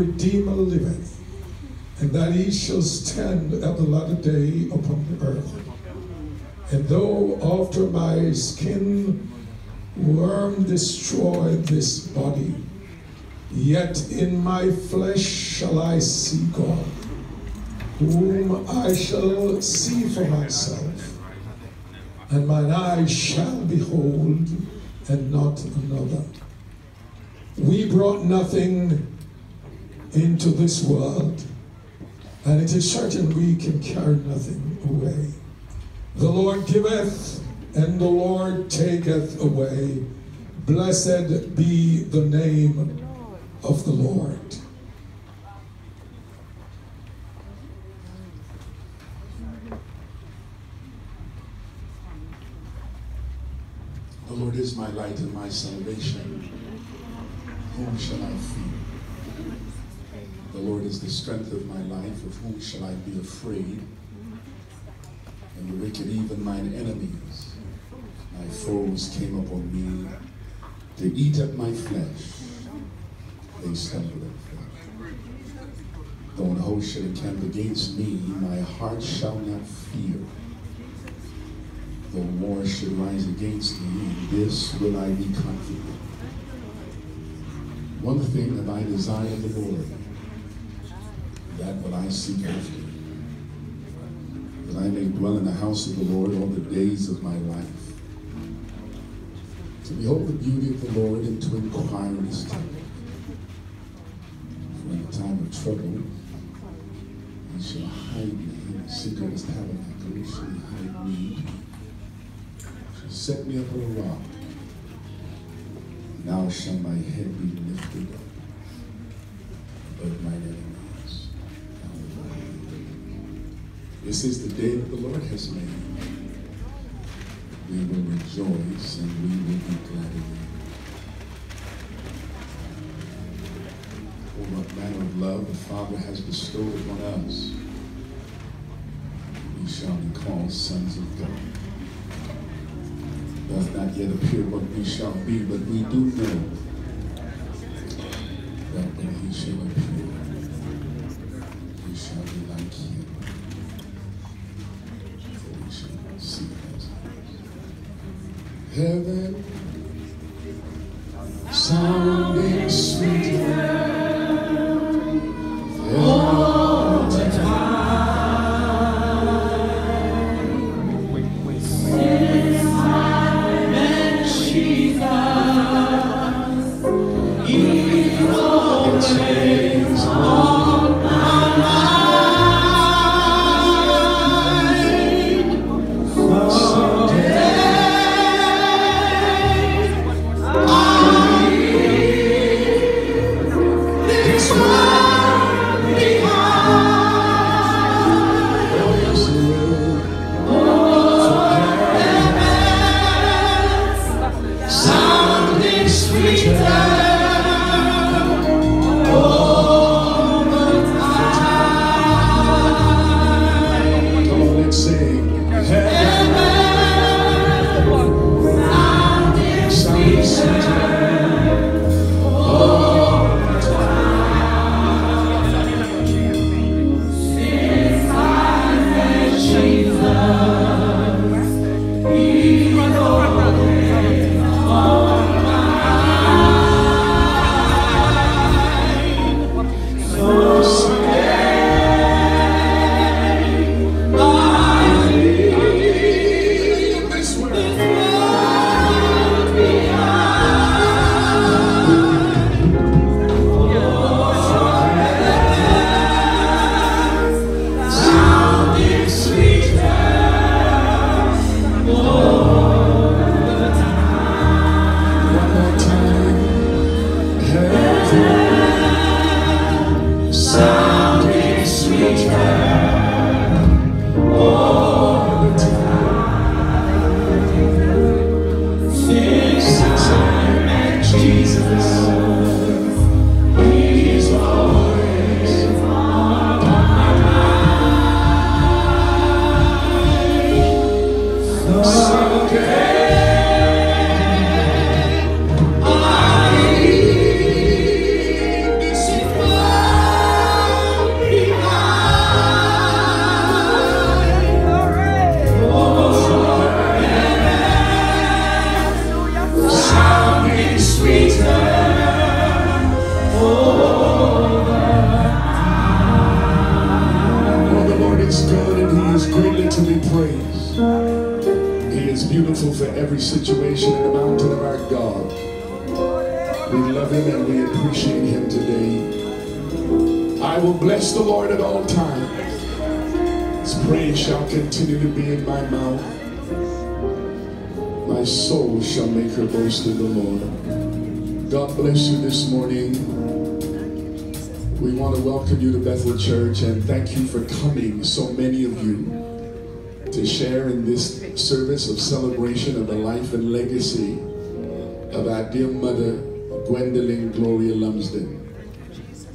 Redeemer liveth, and that he shall stand at the latter day upon the earth. And though after my skin worm destroy this body, yet in my flesh shall I see God, whom I shall see for myself, and mine eyes shall behold, and not another. We brought nothing into this world, and it is certain we can carry nothing away. The Lord giveth, and the Lord taketh away. Blessed be the name of the Lord. The Lord is my light and my salvation. Whom shall I fear? The Lord is the strength of my life. Of whom shall I be afraid? And the wicked, even mine enemies, my foes came upon me to eat up my flesh. They stumbled and. Though an host should encamp against me, my heart shall not fear. Though war should rise against me, this will I be confident. One thing have I desired the Lord, that will I seek after, that I may dwell in the house of the Lord all the days of my life, to behold the beauty of the Lord and to inquire in his temple. For in the time of trouble, he shall hide me in the secret tabernacle, he shall hide me set me up on a rock. Now shall my head be lifted up above my enemies. This is the day that the Lord has made. We will rejoice and we will be glad in it. For what manner of love the Father has bestowed upon us, we shall be called sons of God does not yet appear what we shall be, but we do know that when he shall appear, we shall be like him. For we shall see him as Heaven sounding sweeter. Dear mother, Gwendoline Gloria Lumsden.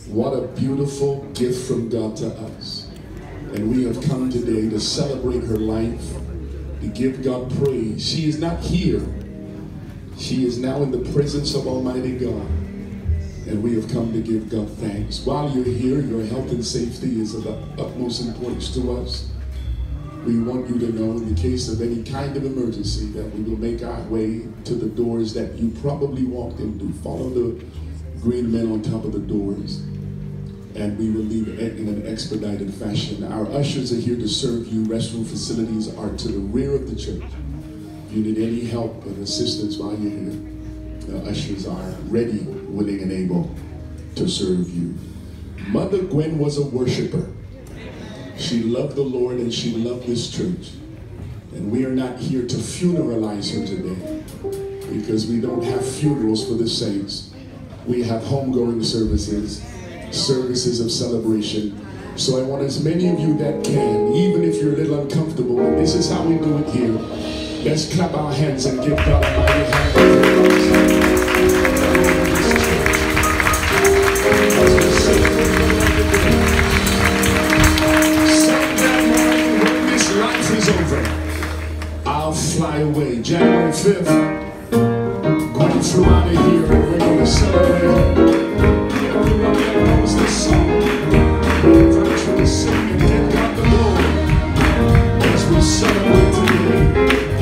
What a beautiful gift from God to us. And we have come today to celebrate her life, to give God praise. She is not here. She is now in the presence of Almighty God. And we have come to give God thanks. While you're here, your health and safety is of the utmost importance to us we want you to know in the case of any kind of emergency that we will make our way to the doors that you probably walked into. Follow the green men on top of the doors and we will leave in an expedited fashion. Our ushers are here to serve you. Restroom facilities are to the rear of the church. If you need any help and assistance while you're here, the ushers are ready, willing, and able to serve you. Mother Gwen was a worshiper. She loved the Lord and she loved this church. And we are not here to funeralize her today because we don't have funerals for the saints. We have homegoing services, services of celebration. So I want as many of you that can, even if you're a little uncomfortable, and this is how we do it here. Let's clap our hands and give God a mighty hand. Is over, I'll fly away. January 5th, going through out of here and we're going to celebrate. Everybody knows this song, to sing and the as we celebrate today.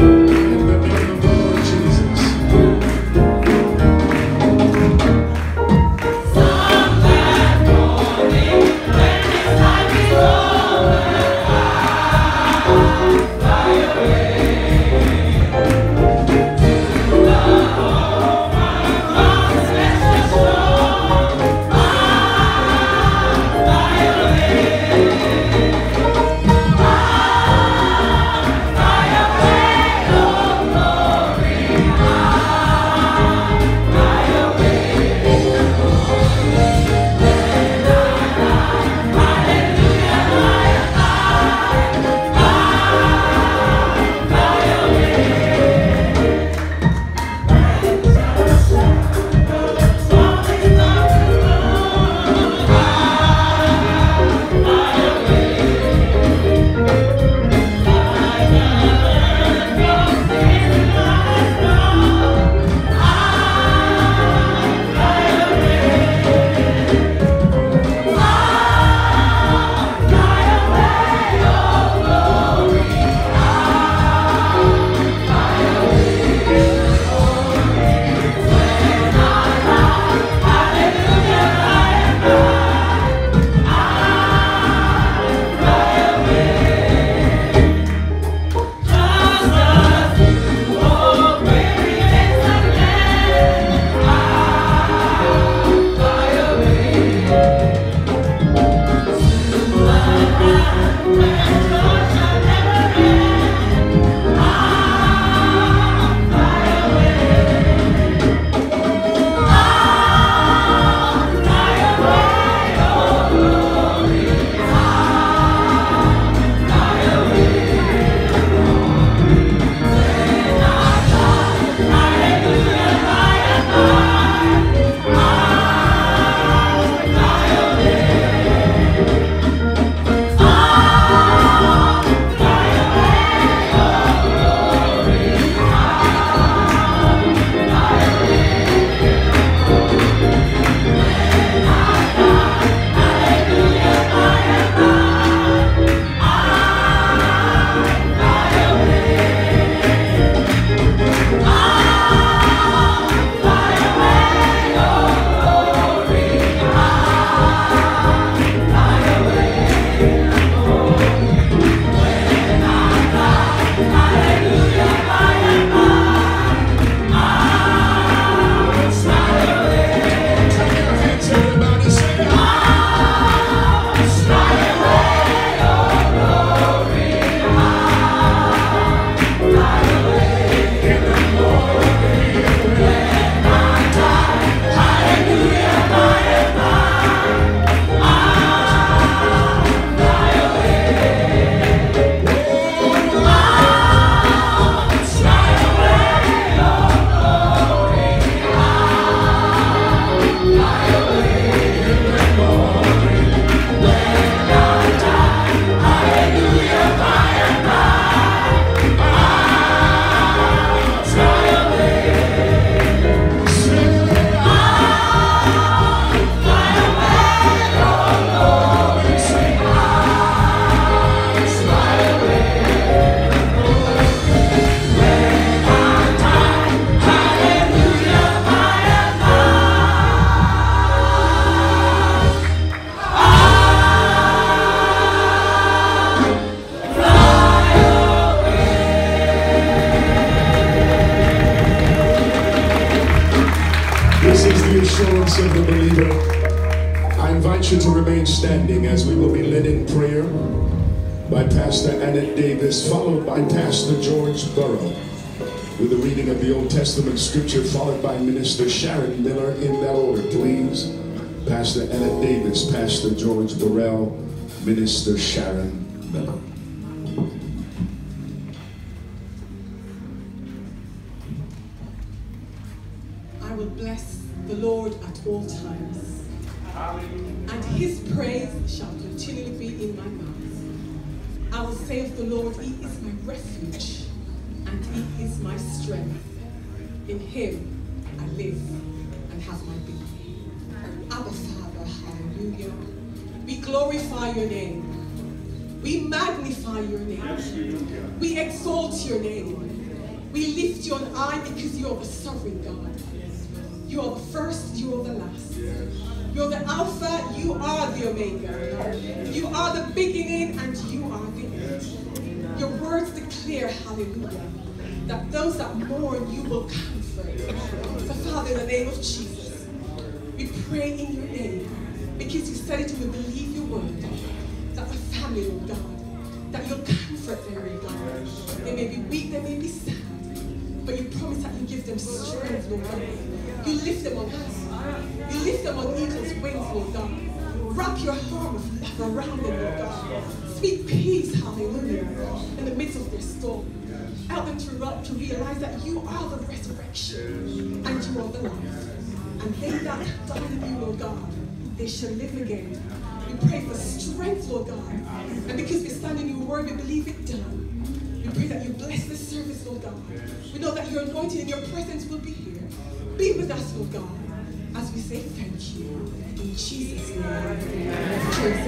Him I live and have my being. Abba Father, hallelujah. We glorify your name. We magnify your name. We exalt your name. We lift you on high because you are the sovereign God. You are the first, you are the last. You're the Alpha, you are the Omega. You are the beginning and you are the end. Your words declare, hallelujah, that those that mourn you will comfort. So, Father, in the name of Jesus, we pray in your name because you said it and we believe your word that the family, Lord God, that you'll comfort them, Lord God. They may be weak, they may be sad, but you promise that you give them strength, Lord God. You lift them on high. You lift them on eagle's wings, Lord God. Wrap your arm of love around them, Lord God. Speak peace, hallelujah, in the midst of their storm. Help them to, ru- to realize that you are the resurrection and you are the life. And they that die in you, Lord God, they shall live again. We pray for strength, Lord God. And because we stand in your word, we believe it done. We pray that you bless this service, Lord God. We know that your anointing and your presence will be here. Be with us, Lord God, as we say thank you. In Jesus' name. Amen.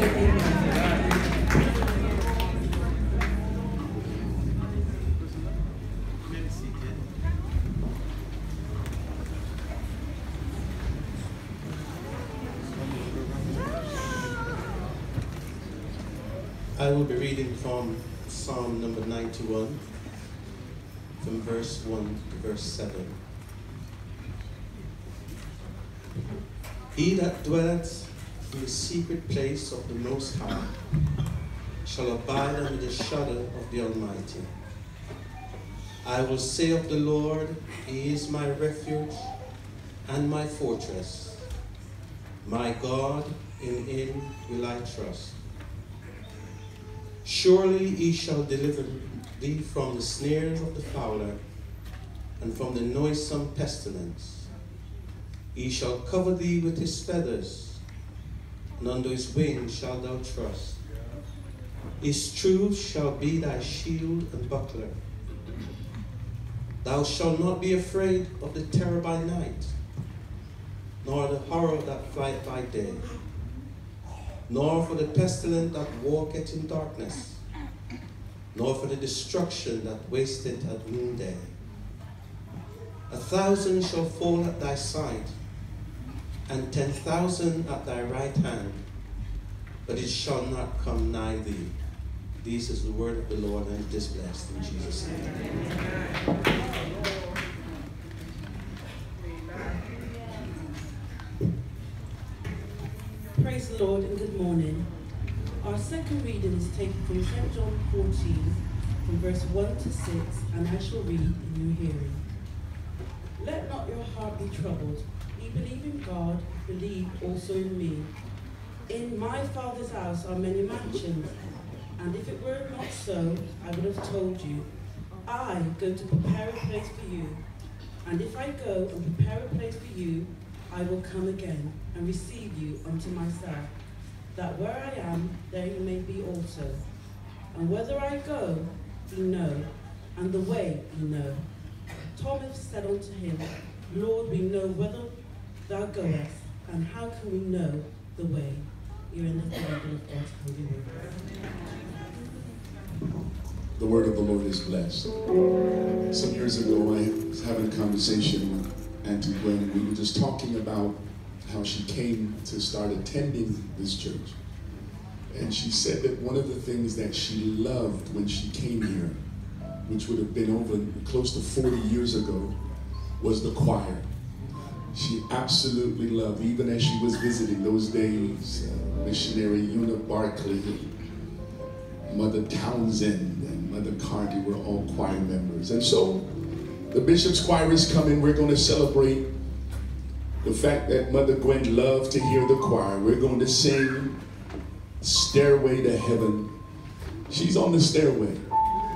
I will be reading from Psalm number 91, from verse 1 to verse 7. He that dwelleth in the secret place of the Most High shall abide under the shadow of the Almighty. I will say of the Lord, He is my refuge and my fortress. My God, in Him will I trust. Surely he shall deliver thee from the snares of the fowler and from the noisome pestilence. He shall cover thee with his feathers, and under his wings shalt thou trust. His truth shall be thy shield and buckler. Thou shalt not be afraid of the terror by night, nor the horror that flieth by day nor for the pestilence that walketh in darkness, nor for the destruction that wasteth at noonday. A thousand shall fall at thy side, and ten thousand at thy right hand, but it shall not come nigh thee. This is the word of the Lord, and it is blessed in Jesus' name. Praise the Lord and good morning. Our second reading is taken from St. John 14, from verse 1 to 6, and I shall read in your hearing. Let not your heart be troubled. Ye believe in God, believe also in me. In my Father's house are many mansions, and if it were not so, I would have told you. I go to prepare a place for you. And if I go and prepare a place for you, I will come again and receive you unto myself, that where I am, there you may be also. And whither I go, you know, and the way you know. Thomas said unto him, Lord, we know whither thou goest, and how can we know the way? You're in the Bible of God's holy word. The word of the Lord is blessed. Some years ago, I was having a conversation with Auntie Gwen. We were just talking about how she came to start attending this church. And she said that one of the things that she loved when she came here, which would have been over close to 40 years ago, was the choir. She absolutely loved, even as she was visiting those days. uh, missionary Una Barkley, Mother Townsend, and Mother Carney were all choir members. And so the bishop's choir is coming. We're going to celebrate the fact that Mother Gwen loved to hear the choir. We're going to sing Stairway to Heaven. She's on the stairway.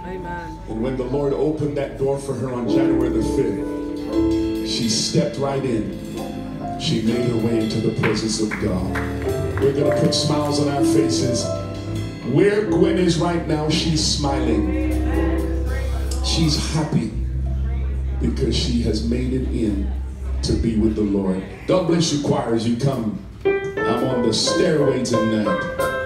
Amen. And when the Lord opened that door for her on January the 5th, she stepped right in. She made her way into the presence of God. We're going to put smiles on our faces. Where Gwen is right now, she's smiling. She's happy because she has made it in to be with the Lord. God bless you, choir, as you come. I'm on the stairway tonight.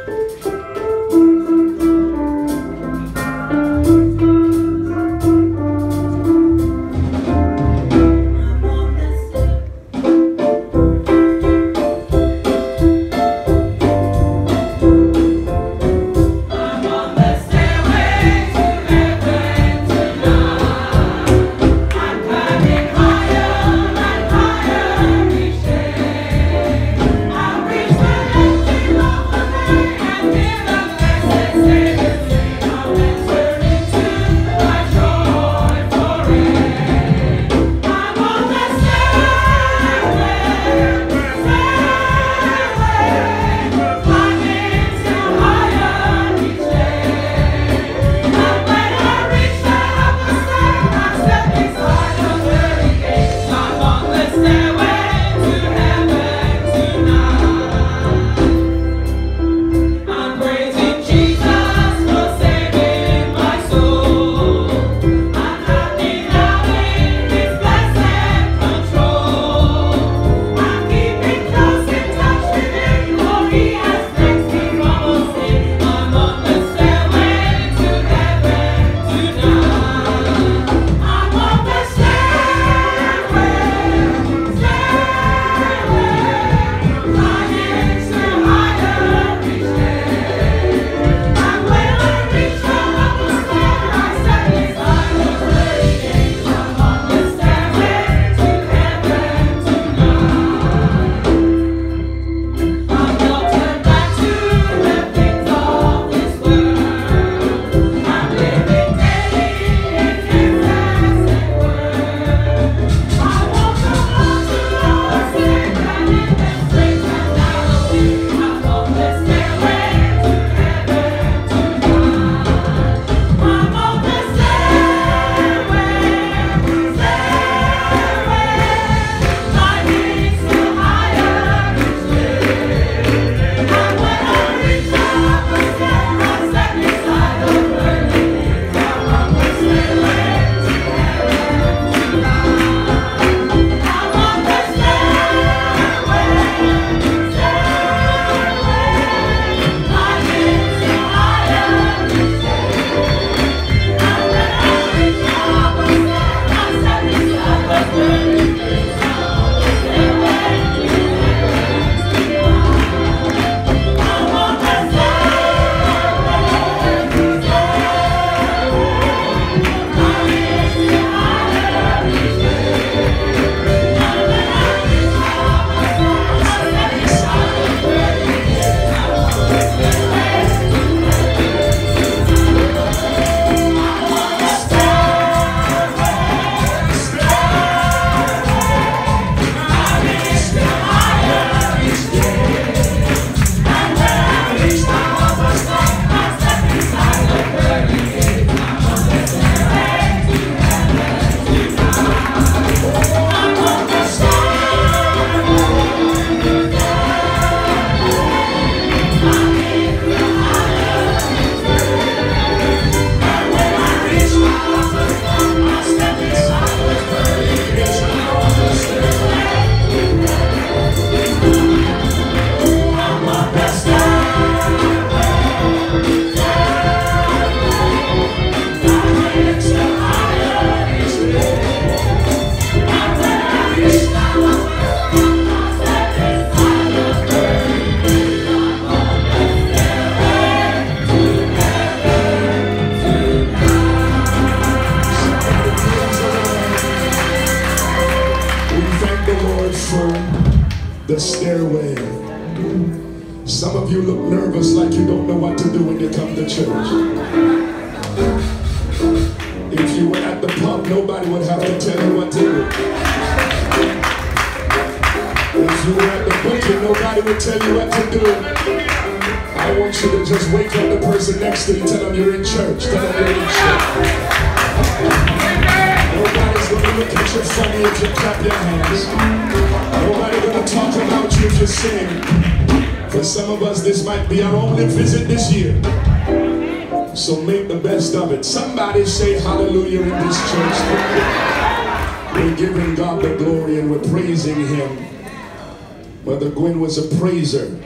A praiser.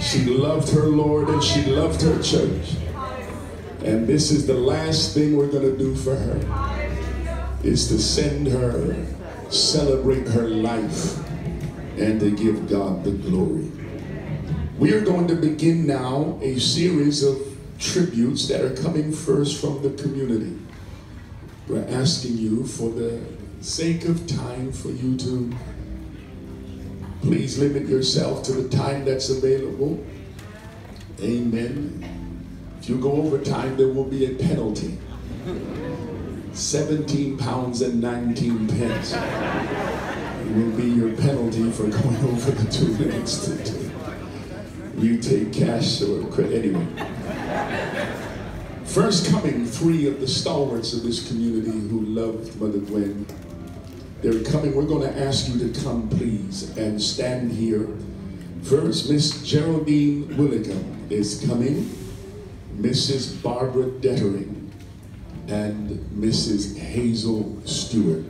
She loved her Lord and she loved her church. And this is the last thing we're going to do for her is to send her, celebrate her life, and to give God the glory. We are going to begin now a series of tributes that are coming first from the community. We're asking you, for the sake of time, for you to please limit yourself to the time that's available. Amen. If you go over time, there will be a penalty. 17 pounds and 19 pence will be your penalty for going over the two minutes today. You take cash or credit anyway. First coming, three of the stalwarts of this community who loved Mother Gwen. They're coming. We're going to ask you to come, please, and stand here. First, Miss Geraldine Willicum is coming. Mrs. Barbara Dettering and Mrs. Hazel Stewart.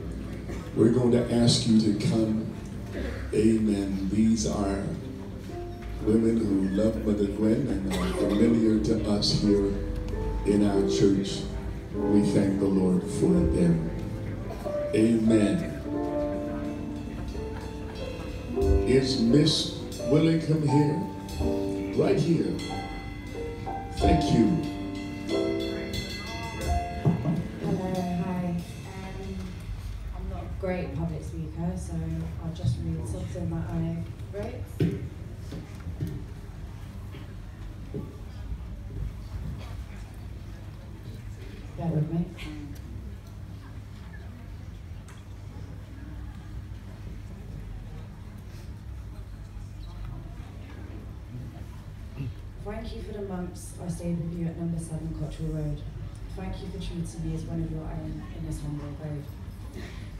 We're going to ask you to come. Amen. These are women who love Mother Gwen and are familiar to us here in our church. We thank the Lord for them. Amen. Is Miss Willicum here? Right here. Thank you. Hello, hi. Um, I'm not a great public speaker, so I'll just read something that I wrote. Bear with me. Thank you for the Um, months I stayed with you at number 7 Cottrell Road. Thank you for treating me as one of your own in this humble abode.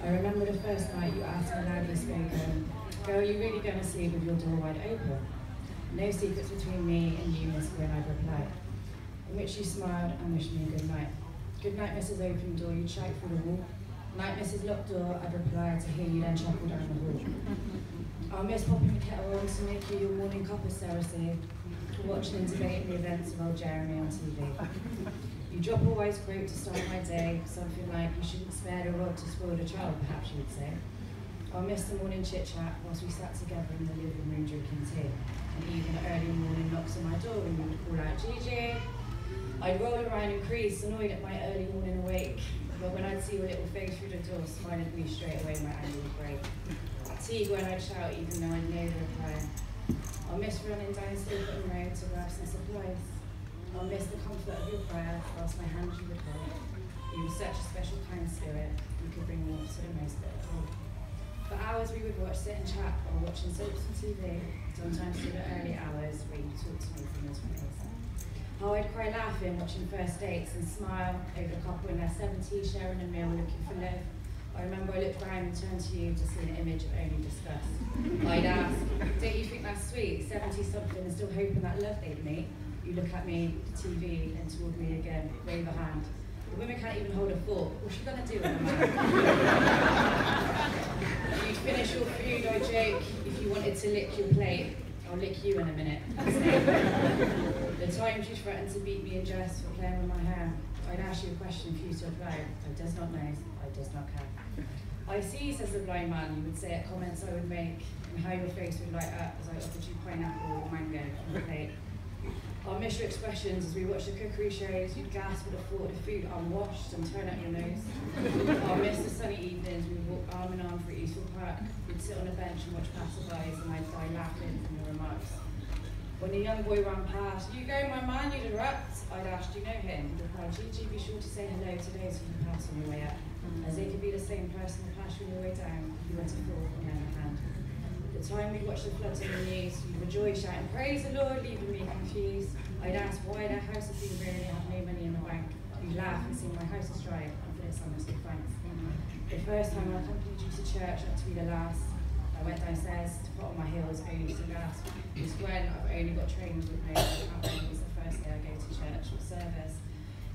I remember the first night you asked me loudly spoken, um, Girl, are you really going to sleep with your door wide open? No secrets between me and you, Miss Gwen, I replied. In which you smiled and wished me a good night. Good night, Mrs. Open Door, you'd shout through the wall. Night, Mrs. Locked Door, I'd reply to hear you then chuckle down the hall. I'll miss popping the kettle on to make you your morning cup of cerasee, to watching and debating the events of old Jeremy on TV. You drop a wise quote to start my day, something like, you shouldn't spare the rod to spoil the child, perhaps you would say. I'll miss the morning chit chat whilst we sat together in the living room drinking tea. And even early morning knocks on my door and you would call out, Gigi. I'd roll around and crease, annoyed at my early morning awake. But when I'd see your little face through the door, smiling at me straight away, my anger would break. Teague when I'd shout, even though I'd know the reply. I'll miss running down Stapleton Road to grab some supplies. I'll miss the comfort of your prayer whilst my hand you would. You were such a special kind spirit, you could bring me to the most beautiful. For hours we would watch, sit and chat while watching soaps on TV, sometimes through the early hours where you talked to me from your twenties. How I'd cry laughing watching first dates and smile over the couple in their 70s sharing a meal looking for love. I remember I looked around and turned to you to see an image of only disgust. I'd ask, don't you think that's sweet? 70 something and still hoping that love they'd meet you look at me, the TV, and toward me again, wave a hand. The women can't even hold a fork. What's she gonna do with a man? You'd finish your food, I joke. If you wanted to lick your plate, I'll lick you in a minute. the times you threatened to beat me in jest for playing with my hair, I'd ask you a question for you to reply. I does not know, I does not care. I see, says the blind man, you would say at comments I would make, and how your face would light up as I offered you pineapple or mango on the plate. Miss your expressions as we watch the cookery shows. You'd gasp at the thought of food unwashed and turn up your nose. I'll miss the sunny evenings we'd walk arm in arm through Eastville Park. We'd sit on a bench and watch passerbys and I'd die laughing from your remarks. When a young boy ran past, you go, my man, you'd erupt. I'd ask, do you know him? He'd reply, Gigi, be sure to say hello to those who you pass on your way up, as they could be the same person you on your way down you went to fall on their hand. The time we watched the floods on the news, we rejoice, shouting, Praise the Lord, leaving me confused. I'd ask why their house has been really have no money in the bank. You'd laugh and say, My house is dry, and for this I must thanks. The first time I accompanied you to church, had to be the last. I went downstairs to put on my heels, only to gasp. It's when I've only got trainers with I believe it's the first day I go to church or service.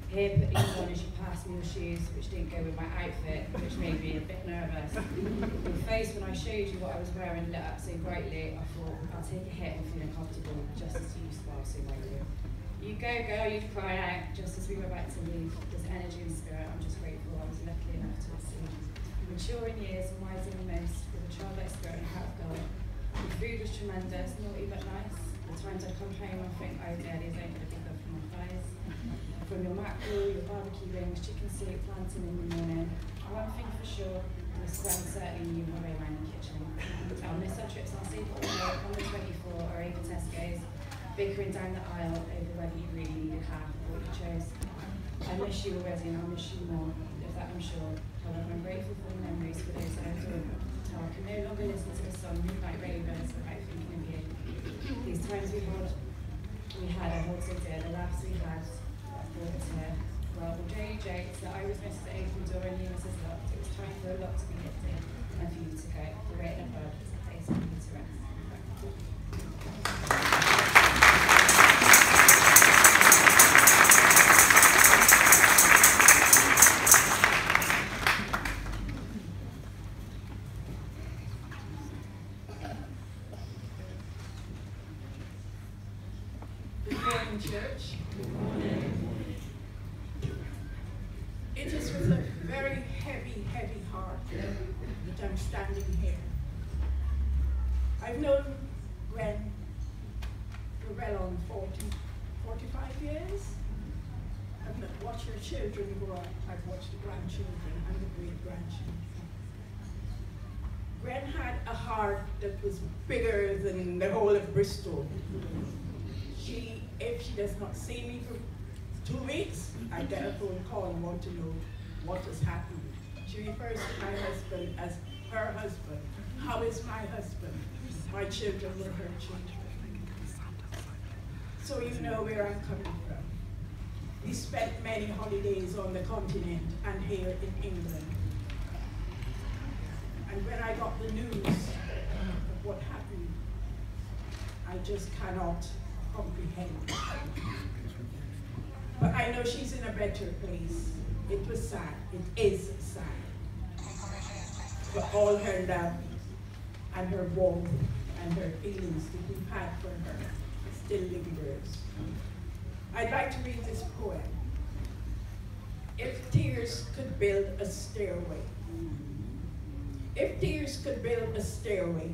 Here, put these on as you pass me your shoes, which didn't go with my outfit, which made me a bit nervous. Your face when I showed you what I was wearing lit up so brightly, I thought, I'll take a hit and feeling comfortable, just as you smile so brightly. You go, girl, you'd cry out, just as we were about to leave. This energy and spirit, I'm just grateful I was lucky enough to receive. Mature in years and wiser than most, with a childlike spirit and heart of God. The food was tremendous, naughty but nice. The times I'd come home, I think, oh, daddy's ain't gonna be good for my thighs. From your mackerel, your barbecue wings, chicken soup, plantain in the morning. One thing for sure, Miss Graham certainly knew her way around the kitchen. I'll miss our trips on Seaport Road, on the 24, or even Tesco's, bickering down the aisle over whether you really needed half of what you chose. I miss you already and I'll miss you more, of that I'm sure. However, I'm grateful for the memories for those that I've done. I can no longer listen to the song Moonlight Ravens without thinking of you. These times we had, we had, I hold so dear, the laughs we had, I thought it's here. Well, the Jay Jakes that I was Mrs. April door and you Mrs. Lot, it was time for a lot to be lifted and for you to go. The rate above is a place for you to rest. Good morning, church. It is with a very heavy, heavy heart that I'm standing here. I've known Gwen for well on 40, 45 years. I've not watched her children grow up. I've watched the grandchildren and the great grandchildren. Gwen had a heart that was bigger than the whole of Bristol. She, if she does not see me for two weeks, I get a phone call and want to know what has happened. She refers to my husband as her husband. How is my husband? My children were her children. So you know where I'm coming from. We spent many holidays on the continent and here in England. And when I got the news of what happened, I just cannot comprehend. But I know she's in a better place. It was sad. It is sad. But all her love and her warmth and her feelings that we've had for her still lingers. I'd like to read this poem. If tears could build a stairway, if tears could build a stairway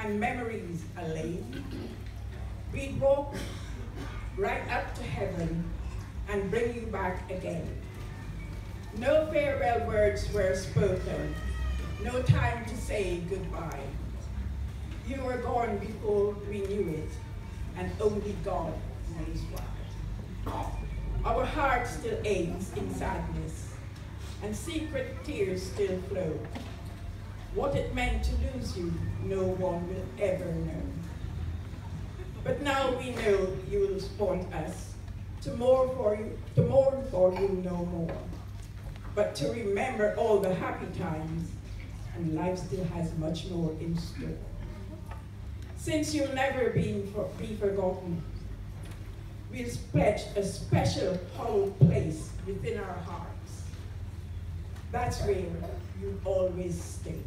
and memories a lane, we'd walk right up to heaven and bring you back again. No farewell words were spoken, no time to say goodbye. You were gone before we knew it, and only God knows why. Our heart still aches in sadness, and secret tears still flow. What it meant to lose you, no one will ever know. But now we know you will want us to mourn for you, to mourn for you no more, but to remember all the happy times, and life still has much more in store. Since you'll never be, for, be forgotten, we'll pledge a special hallowed place within our hearts. That's where you always stay.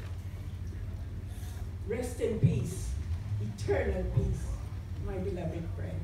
Rest in peace, eternal peace, my beloved friend.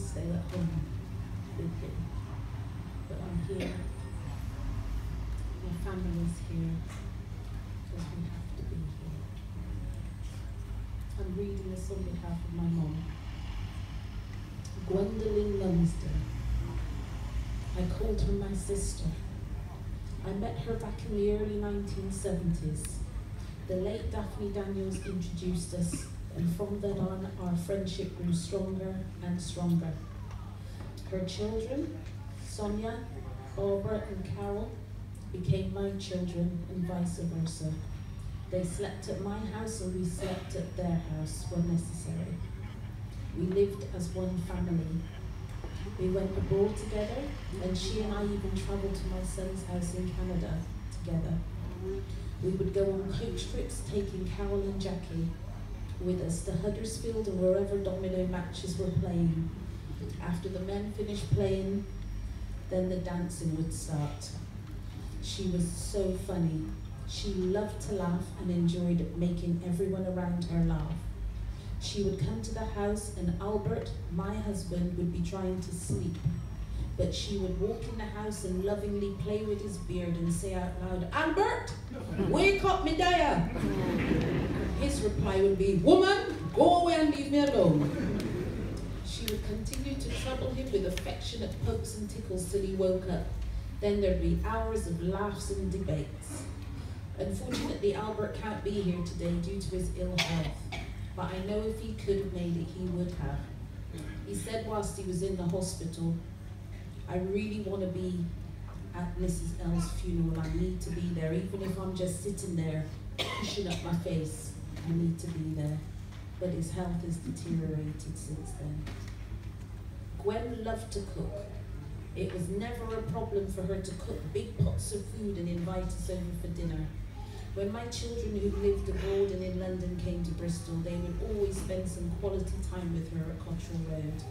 Stay at home with him. But I'm here. My family's here because we have to be here. I'm reading this on behalf of my mom. Gwendoline Lumsden. I called her my sister. I met her back in the early 1970s. The late Daphne Daniels introduced us, and from then on, our friendship grew stronger and stronger. Her children, Sonia, Barbara, and Carol, became my children, and vice versa. They slept at my house, and we slept at their house when necessary. We lived as one family. We went abroad together, and she and I even travelled to my son's house in Canada together. We would go on coach trips taking Carol and Jackie with us to Huddersfield and wherever domino matches were playing. After the men finished playing, then the dancing would start. She was so funny. She loved to laugh and enjoyed making everyone around her laugh. She would come to the house and Albert, my husband, would be trying to sleep. But she would walk in the house and lovingly play with his beard and say out loud, Albert, wake up, me daya. His reply would be, Woman, go away and leave me alone. She would continue to trouble him with affectionate pokes and tickles till he woke up. Then there'd be hours of laughs and debates. Unfortunately, Albert can't be here today due to his ill health but I know if he could have made it, he would have. He said whilst he was in the hospital, I really want to be at Mrs. L's funeral. I need to be there, even if I'm just sitting there pushing up my face. I need to be there. But his health has deteriorated since then. Gwen loved to cook. It was never a problem for her to cook big pots of food and invite us over for dinner. When my children who lived abroad and in London came to Bristol, they would always spend some quality time with her at Cotterill Road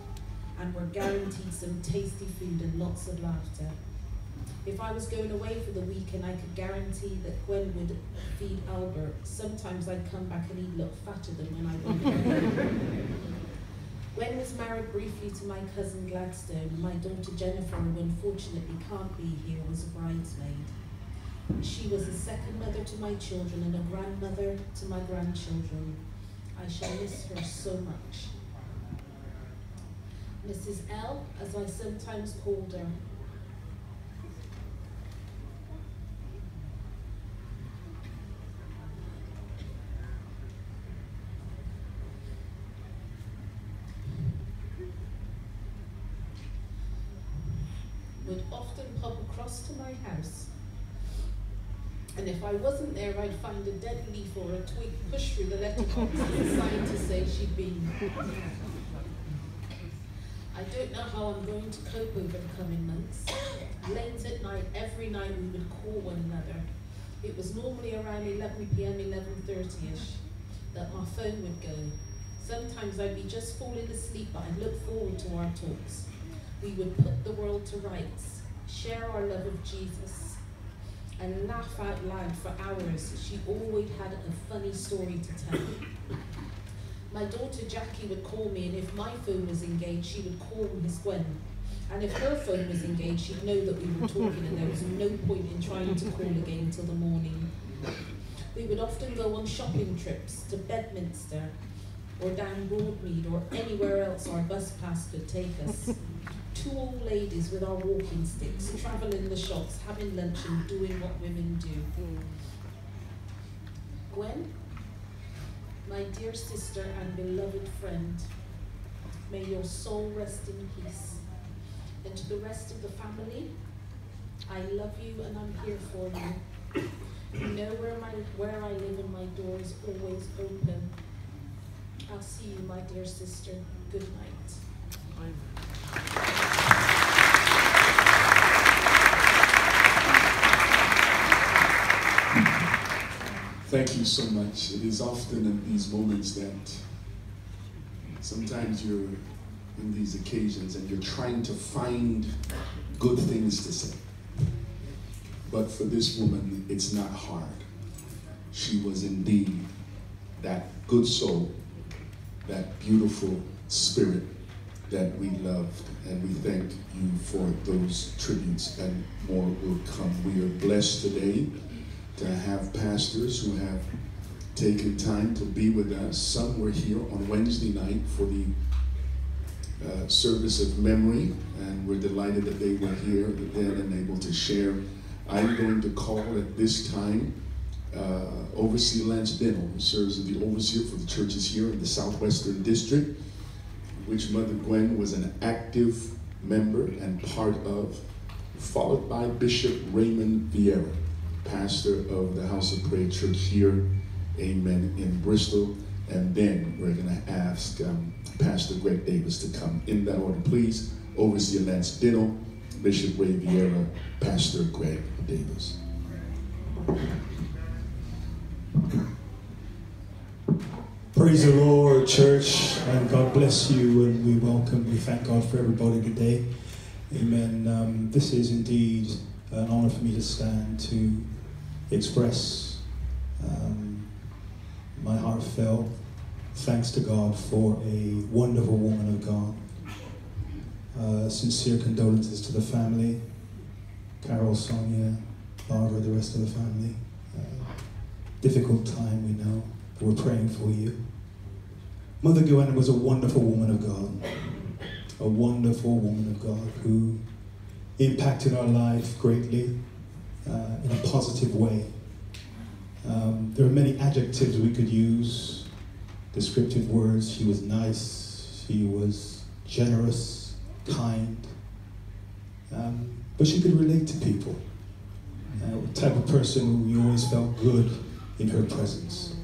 and were guaranteed some tasty food and lots of laughter. If I was going away for the weekend, I could guarantee that Gwen would feed Albert. Sometimes I'd come back and he'd look fatter than when I went Gwen was married briefly to my cousin Gladstone, my daughter Jennifer, who unfortunately can't be here, was a bridesmaid. She was a second mother to my children and a grandmother to my grandchildren. I shall miss her so much. Mrs. L, as I sometimes called her, would often pop across to my house and if I wasn't there, I'd find a dead leaf or a twig pushed through the letterbox inside to say she'd been. I don't know how I'm going to cope over the coming months. Late at night, every night we would call one another. It was normally around 11 p.m., 11.30ish that my phone would go. Sometimes I'd be just falling asleep, but I'd look forward to our talks. We would put the world to rights, share our love of Jesus, and laugh out loud for hours. She always had a funny story to tell. My daughter Jackie would call me, and if my phone was engaged, she would call Miss Gwen. And if her phone was engaged, she'd know that we were talking, and there was no point in trying to call again until the morning. We would often go on shopping trips to Bedminster or down Broadmead or anywhere else our bus pass could take us two old ladies with our walking sticks, travelling in the shops, having lunch and doing what women do. Gwen, my dear sister and beloved friend, may your soul rest in peace. And to the rest of the family, I love you and I'm here for you. You know where, my, where I live and my door is always open. I'll see you, my dear sister. Good night. Thank you so much. It is often in these moments that sometimes you're in these occasions and you're trying to find good things to say. But for this woman, it's not hard. She was indeed that good soul that beautiful spirit that we loved. And we thank you for those tributes, and more will come. We are blessed today to have pastors who have taken time to be with us. Some were here on Wednesday night for the uh, service of memory, and we're delighted that they were here then and able to share. I'm going to call at this time uh, Overseer Lance Dennell, who serves as the overseer for the churches here in the Southwestern District, which Mother Gwen was an active member and part of, followed by Bishop Raymond Vieira, pastor of the House of Prayer Church here, amen, in Bristol. And then we're going to ask um, Pastor Greg Davis to come in that order, please. Overseer Lance Dennell, Bishop Ray Vieira, Pastor Greg Davis. Praise the Lord, church, and God bless you, and we welcome, we thank God for everybody today. Amen. Um, this is indeed an honor for me to stand to express um, my heartfelt thanks to God for a wonderful woman of God. Uh, sincere condolences to the family, Carol, Sonia, Barbara, the rest of the family. Uh, difficult time, we know. but We're praying for you. Mother Joanna was a wonderful woman of God, a wonderful woman of God who impacted our life greatly uh, in a positive way. Um, there are many adjectives we could use, descriptive words. She was nice, she was generous, kind, um, but she could relate to people. Uh, type of person who you always felt good in her presence.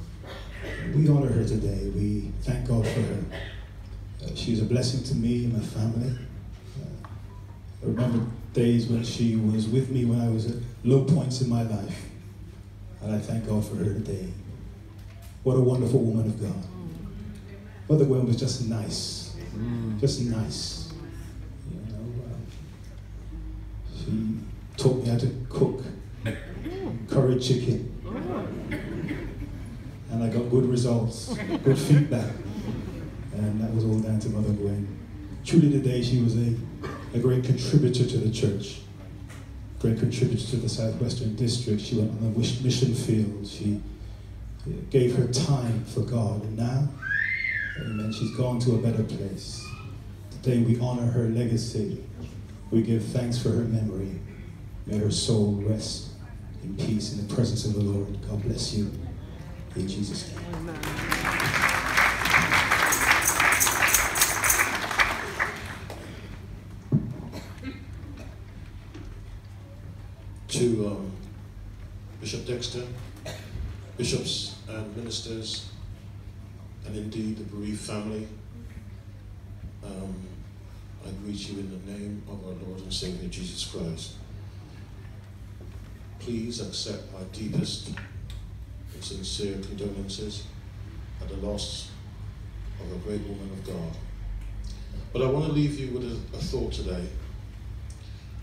We honor her today. We thank God for her. Uh, she was a blessing to me and my family. I remember days when she was with me when I was at low points in my life. And I thank God for her today. What a wonderful woman of God. Mother Gwen was just nice. Mm. Just nice. You know, uh, she taught me how to cook mm. curry chicken. Mm. And I got good results, good feedback. And that was all down to Mother Gwen. Truly today she was a, a great contributor to the church, great contributor to the Southwestern District. She went on the mission field. She uh, gave her time for God. And now, amen, she's gone to a better place. Today we honor her legacy. We give thanks for her memory. May her soul rest in peace in the presence of the Lord. God bless you. In Jesus' name. to Dexter, bishops and ministers, and indeed the bereaved family. Um, I greet you in the name of our Lord and Savior Jesus Christ. Please accept my deepest and sincere condolences at the loss of a great woman of God. But I want to leave you with a, a thought today.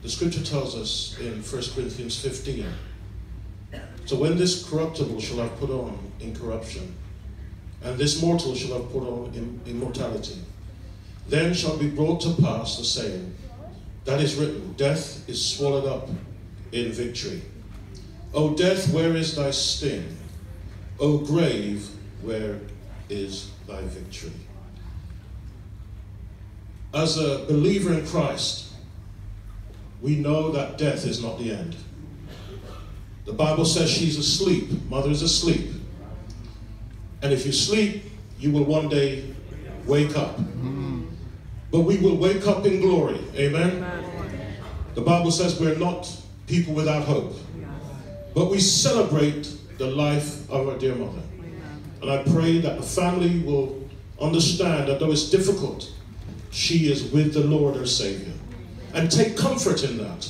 The scripture tells us in 1 Corinthians 15 So when this corruptible shall have put on incorruption, and this mortal shall have put on im- immortality, then shall be brought to pass the saying that is written Death is swallowed up in victory. O death, where is thy sting? O grave, where is thy victory? As a believer in Christ, we know that death is not the end. The Bible says she's asleep, mother is asleep. And if you sleep, you will one day wake up. But we will wake up in glory. Amen? The Bible says we're not people without hope. But we celebrate the life of our dear mother. And I pray that the family will understand that though it's difficult, she is with the Lord her Savior. And take comfort in that,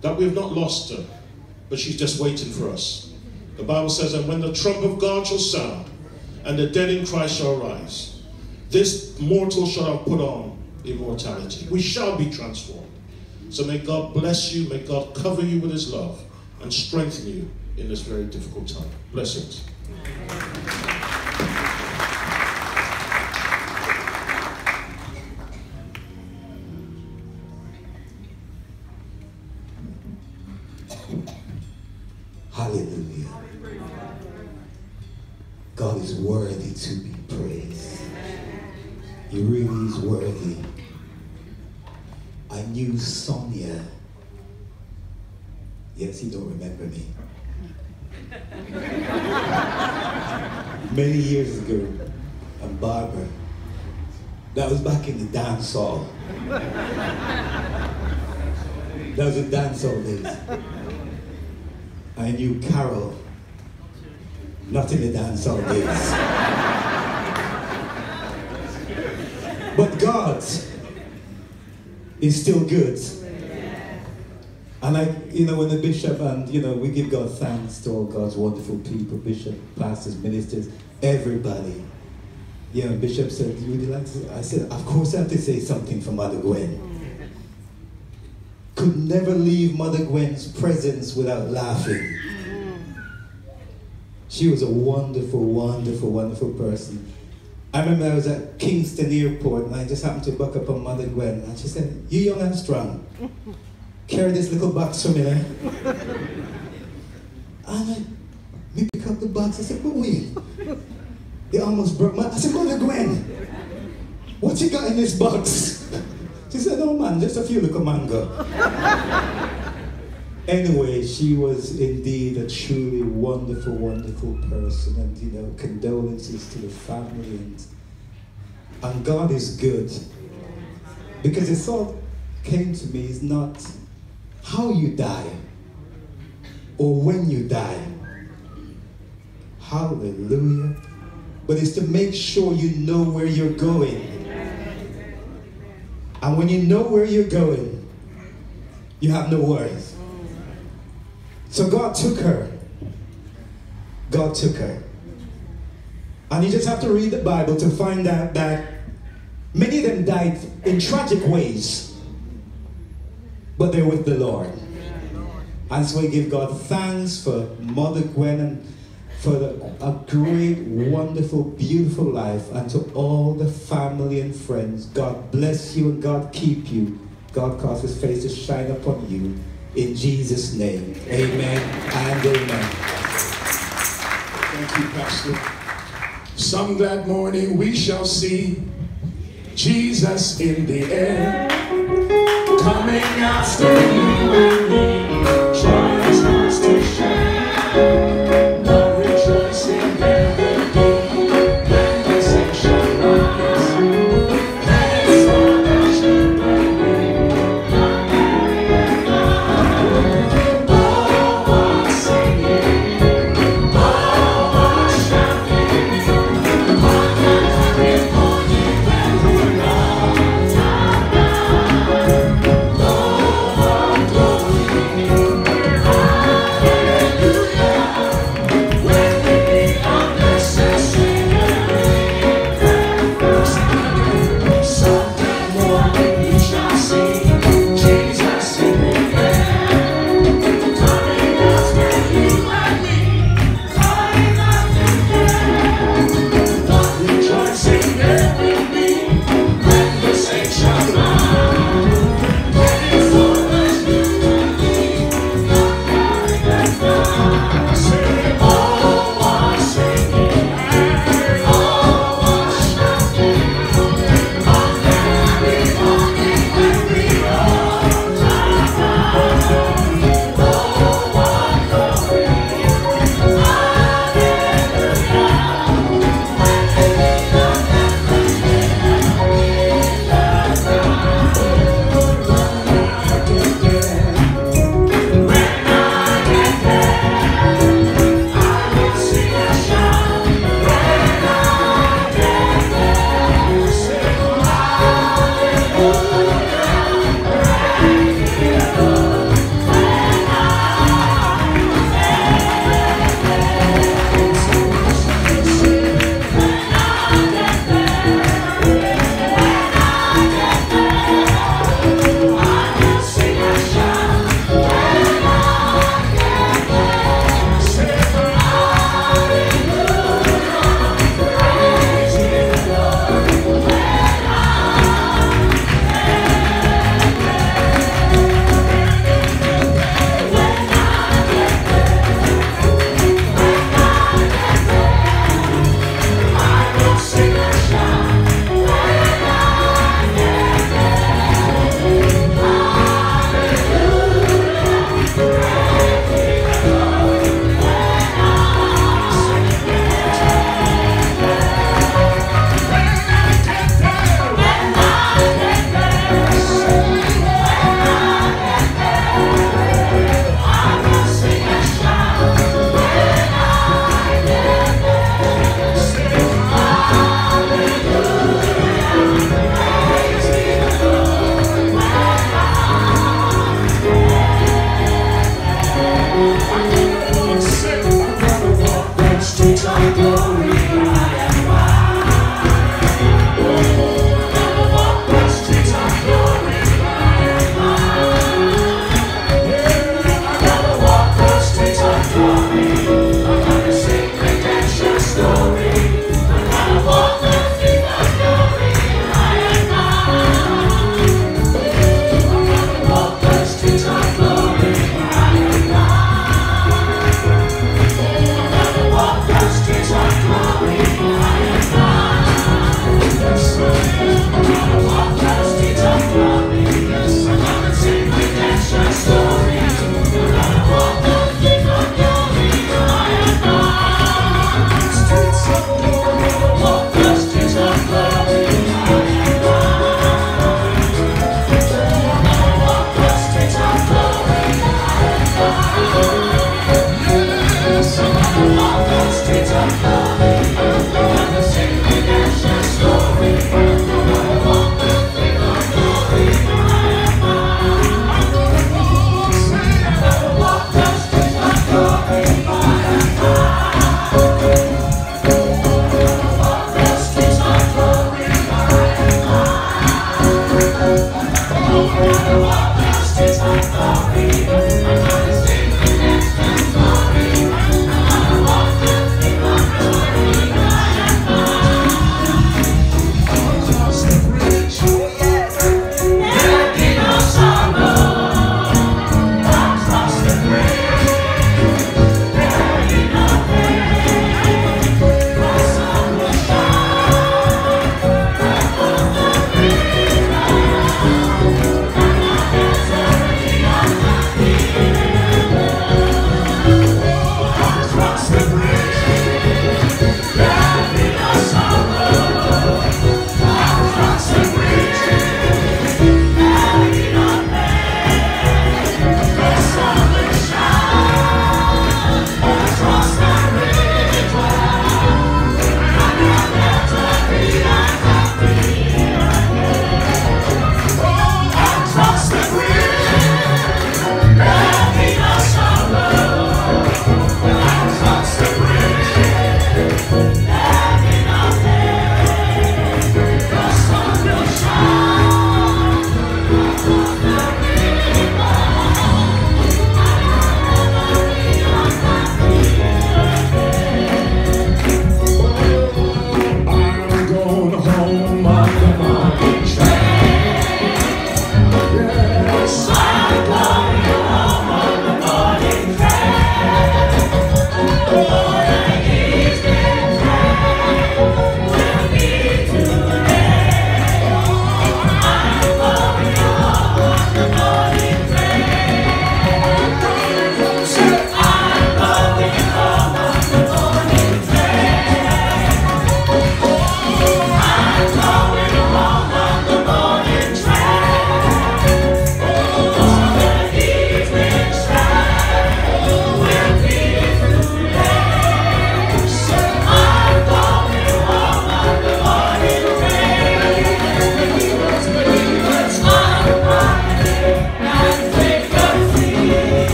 that we've not lost her, but she's just waiting for us. The Bible says, And when the trump of God shall sound, and the dead in Christ shall rise, this mortal shall have put on immortality. We shall be transformed. So may God bless you, may God cover you with his love, and strengthen you in this very difficult time. Blessings. I knew Sonia. Yes, you don't remember me. Many years ago, and Barbara. That was back in the dance hall. That was the dance hall days. I knew Carol, not in the dance hall days. But God is still good. And I, you know, when the bishop and, you know, we give God thanks to all God's wonderful people, bishop, pastors, ministers, everybody. Yeah, bishop said, would you like to? I said, of course I have to say something for Mother Gwen. Could never leave Mother Gwen's presence without laughing. She was a wonderful, wonderful, wonderful person. I remember I was at Kingston Airport and I just happened to buck up on Mother Gwen and she said, You young and strong. Carry this little box for me. Eh? And I pick up the box. I said, but wait. They almost broke my I said, Mother Gwen, what you got in this box? She said, Oh man, just a few little mango. anyway, she was indeed a truly wonderful, wonderful person, and you know, condolences to the family and and God is good. Because the thought came to me is not how you die or when you die. Hallelujah. But it's to make sure you know where you're going. And when you know where you're going, you have no worries. So God took her. God took her. And you just have to read the Bible to find out that many of them died in tragic ways, but they're with the Lord. And so we give God thanks for Mother Gwen and for a great, wonderful, beautiful life, and to all the family and friends. God bless you and God keep you. God cause his face to shine upon you. In Jesus' name, amen and amen. Thank you, Pastor. Some glad morning we shall see Jesus in the air, coming after you and me.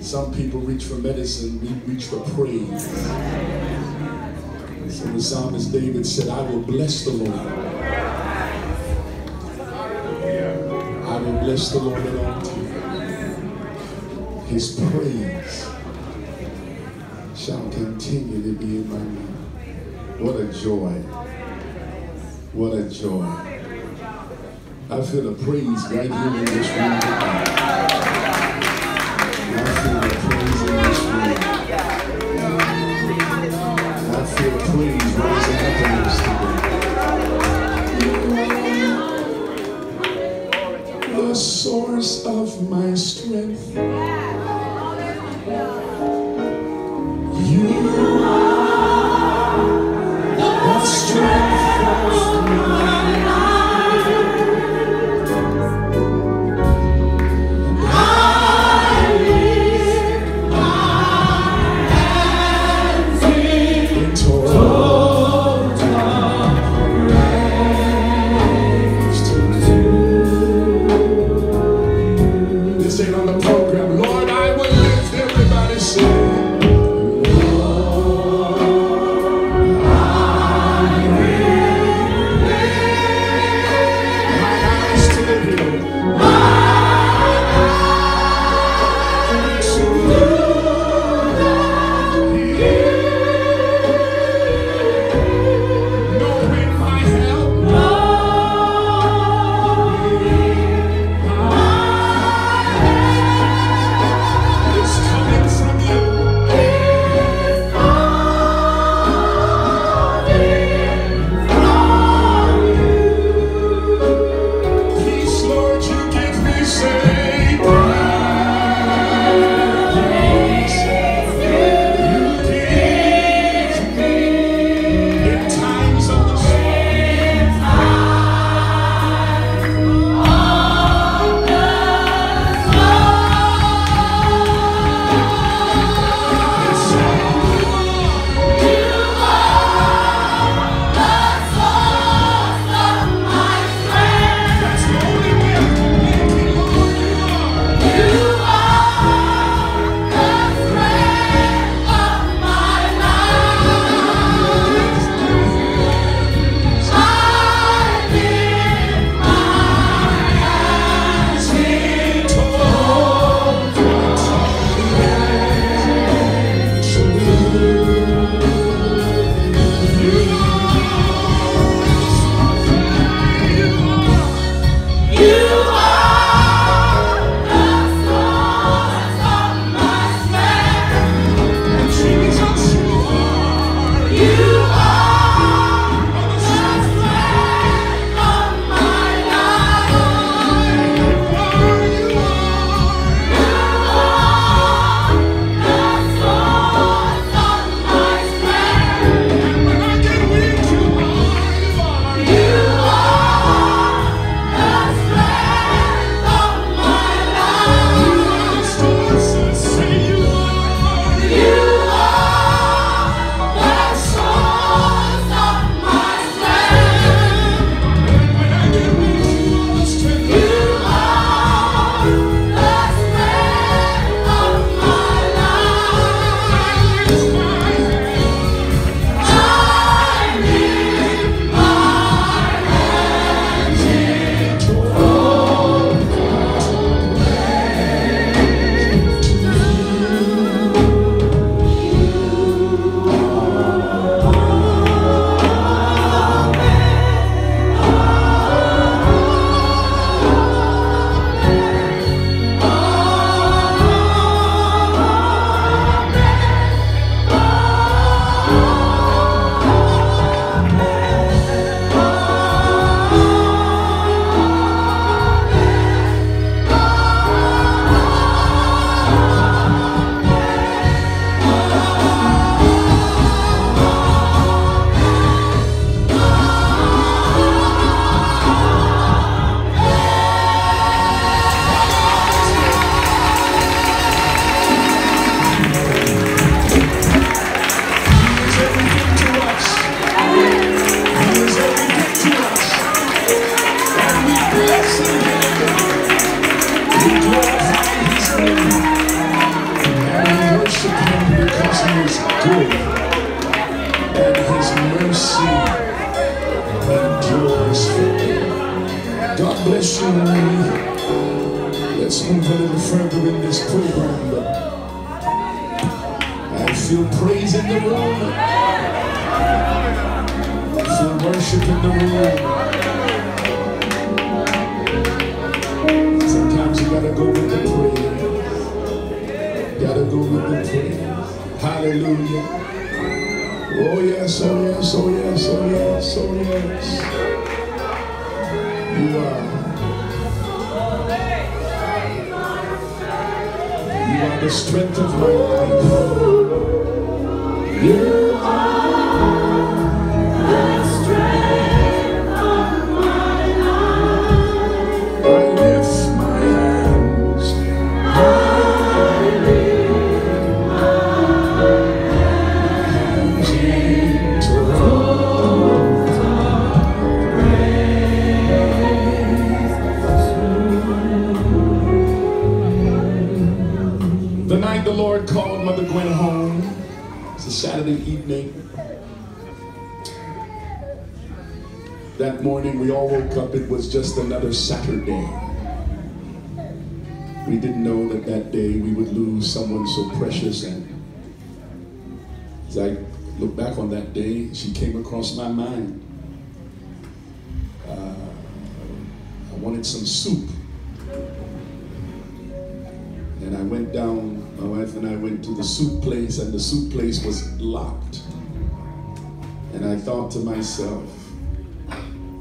Some people reach for medicine, we reach for praise. So the psalmist David said, I will bless the Lord. I will bless the Lord at all times. His praise shall continue to be in my mouth. What a joy. What a joy. I feel the praise right here in this room across my mind. Uh, I wanted some soup. And I went down, my wife and I went to the soup place, and the soup place was locked. And I thought to myself,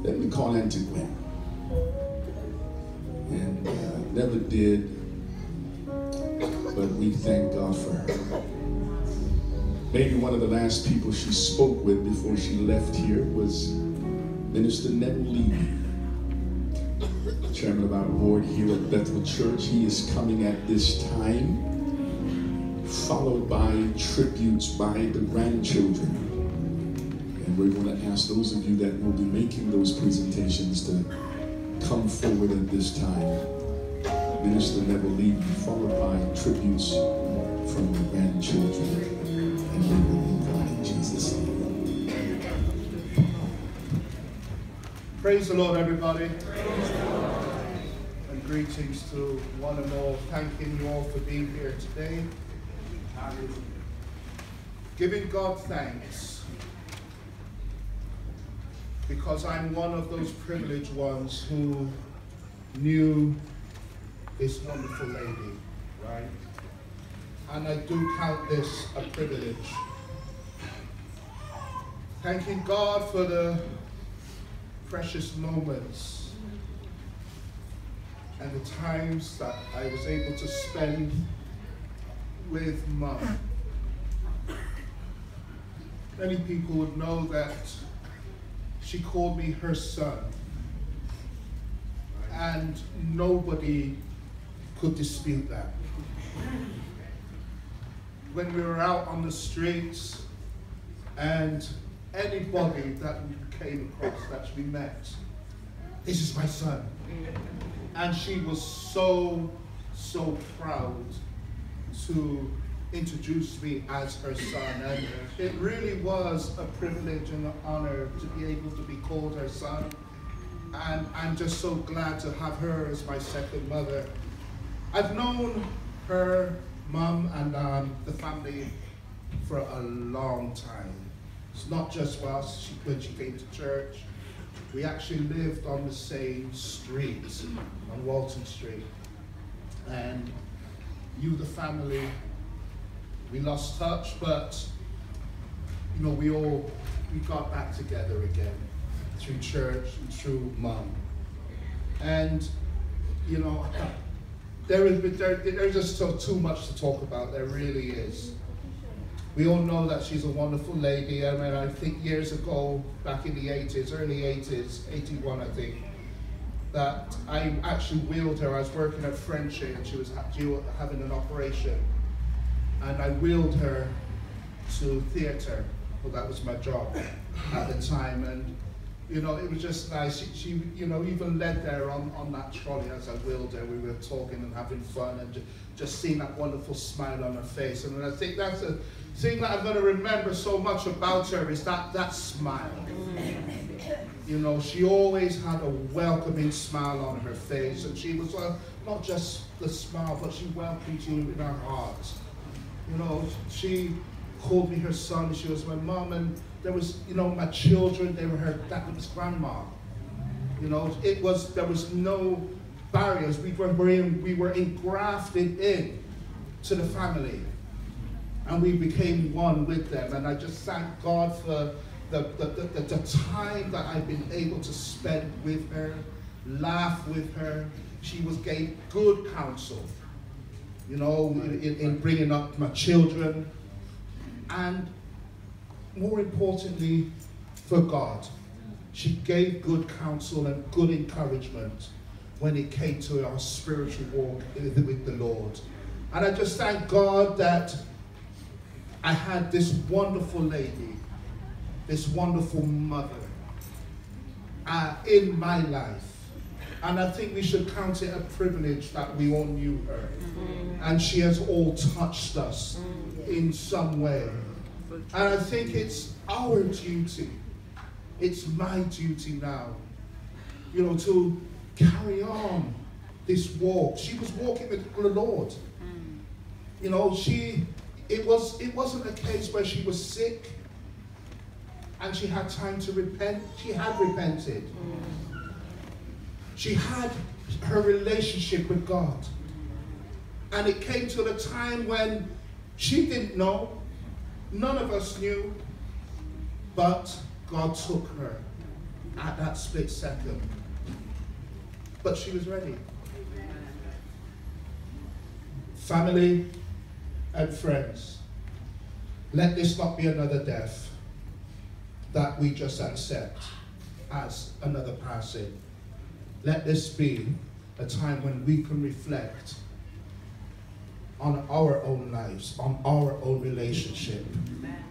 let me call Auntie Gwen. And uh, never did, one of the last people she spoke with before she left here was Minister Neville Levy, chairman of our board here at Bethel Church. He is coming at this time, followed by tributes by the grandchildren. And we're going to ask those of you that will be making those presentations to come forward at this time. Minister Neville Levy, followed by tributes from the grandchildren. And. Praise the Lord, everybody. And greetings to one and all. Thanking you all for being here today. Giving God thanks because I'm one of those privileged ones who knew this wonderful lady, right? And I do count this a privilege. Thanking God for the precious moments and the times that I was able to spend with mom. Many people would know that she called me her son. And nobody could dispute that. When we were out on the streets and anybody that we came across that we met, this is my son. And she was so, so proud to introduce me as her son. And it really was a privilege and an honor to be able to be called her son. And I'm just so glad to have her as my second mother. I've known her mum and um, the family for a long time. It's not just us, she, when she came to church. We actually lived on the same street, on Walton Street. And you, the family, we lost touch, but you know, we all we got back together again through church and through mum. And you know, there is there, there's just so too much to talk about. There really is. We all know that she's a wonderful lady. I mean, I think years ago, back in the 80s, early 80s, 81, I think, that I actually wheeled her. I was working at Frenchay and she was having an operation. And I wheeled her to theatre. Well, that was my job at the time. And You know, it was just nice. She, she you know, even led there on, on that trolley as I wheeled her. We were talking and having fun and just, just seeing that wonderful smile on her face. And I think that's a thing that I'm going to remember so much about her is that, that smile. You know, she always had a welcoming smile on her face. And she was uh, not just the smile, but she welcomed you in her heart. You know, she called me her son. She was my mom. And there was, you know, my children, they were her, that was grandma. You know, it was, there was no barriers. We were, in, we were engrafted in to the family. And we became one with them. And I just thank God for the, the, the, the time that I've been able to spend with her, laugh with her. She was gave good counsel, you know, in, in bringing up my children. And more importantly, for God. She gave good counsel and good encouragement when it came to our spiritual walk with the Lord. And I just thank God that I had this wonderful lady, this wonderful mother uh, in my life. And I think we should count it a privilege that we all knew her. Mm. And she has all touched us mm. in some way. And I think it's our duty, it's my duty now, you know, to carry on this walk. She was walking with the Lord. Mm. You know, she it was it wasn't a case where she was sick and she had time to repent. She had repented. Mm. She had her relationship with God. And it came to the time when she didn't know None of us knew, but God took her at that split second. But she was ready. Family and friends, let this not be another death that we just accept as another passing. Let this be a time when we can reflect on our own lives, on our own relationship. Amen.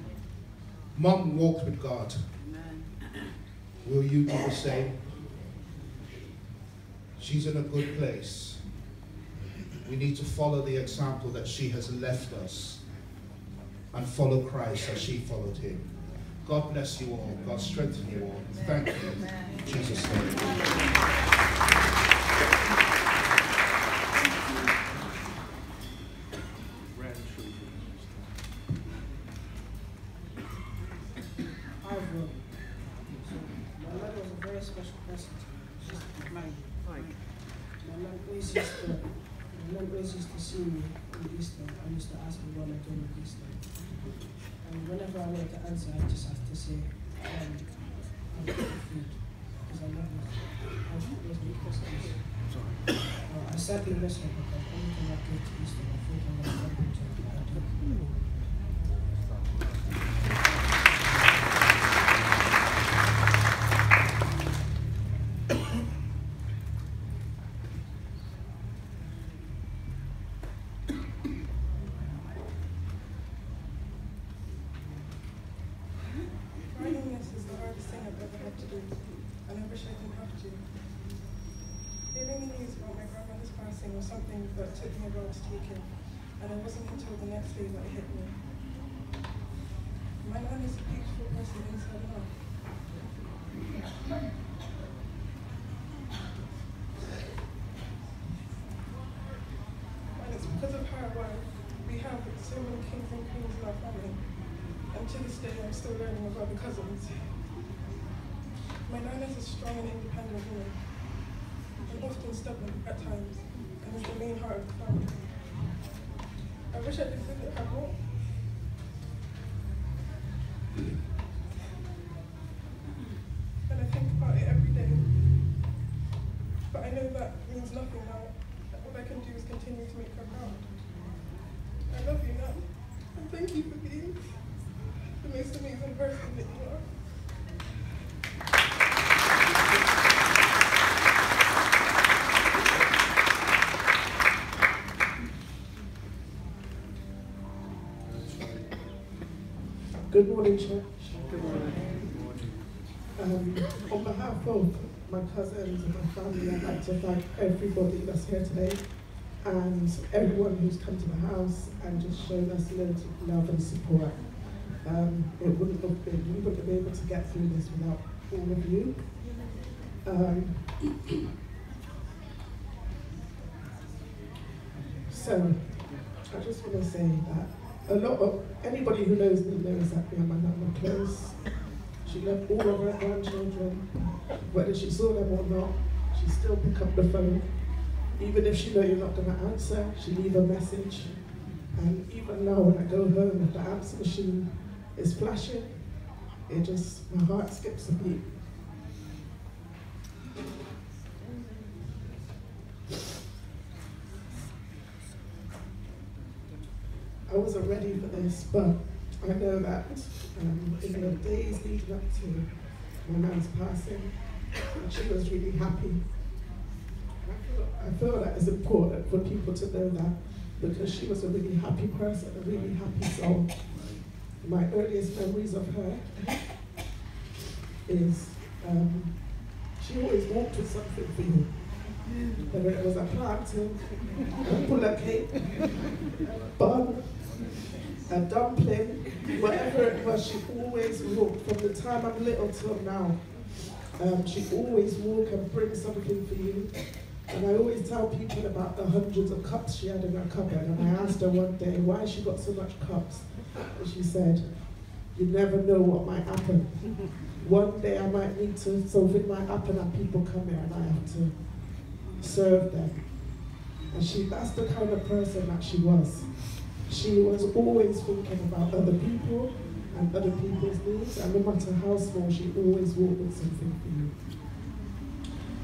Mom walked with God. Amen. Will you do the same? She's in a good place. We need to follow the example that she has left us and follow Christ as she followed him. God bless you all. God strengthen you all. Thank you. Jesus' name. yesterday what hit me. My name is a peaceful person inside love. And it's because of her why we have so many kings and queens in our family. And to this day, I'm still learning about the cousins. My name is a strong and independent woman, and often stubborn at times, and is the main heart of the family. مش هتثبت الحمام Good morning, church. Good morning. Um, on behalf of my cousins and my family, I'd like to thank everybody that's here today and everyone who's come to the house and just shown us loads of love and support. Um, it wouldn't have been, we wouldn't have been able to get through this without all of you. Um, so, I just want to say that a lot of anybody who knows me knows that me my are close. She loved all of her grandchildren, whether she saw them or not. She still pick up the phone, even if she know you're not to answer. She leave a message, and even now when I go home, if the answer machine is flashing, it just my heart skips a beat. I wasn't ready for this, but I know that um, in the days leading up to my man's passing, she was really happy. I feel, that it's important for people to know that because she was a really happy person, a really happy soul. My earliest memories of her is um, she always walked with something for you. Whether it was a plantain, a cake, a bun, a dumpling, whatever it was, she always walked from the time I'm little till now. Um, she always walk and bring something for you. And I always tell people about the hundreds of cups she had in her cupboard. And I asked her one day why she got so much cups. And she said, you never know what might happen. One day I might need to, something might happen and people come here and I have to serve them. And she, that's the kind of person that she was. She was always thinking about other people and other people's needs, and no matter how small, she always walked with something for you.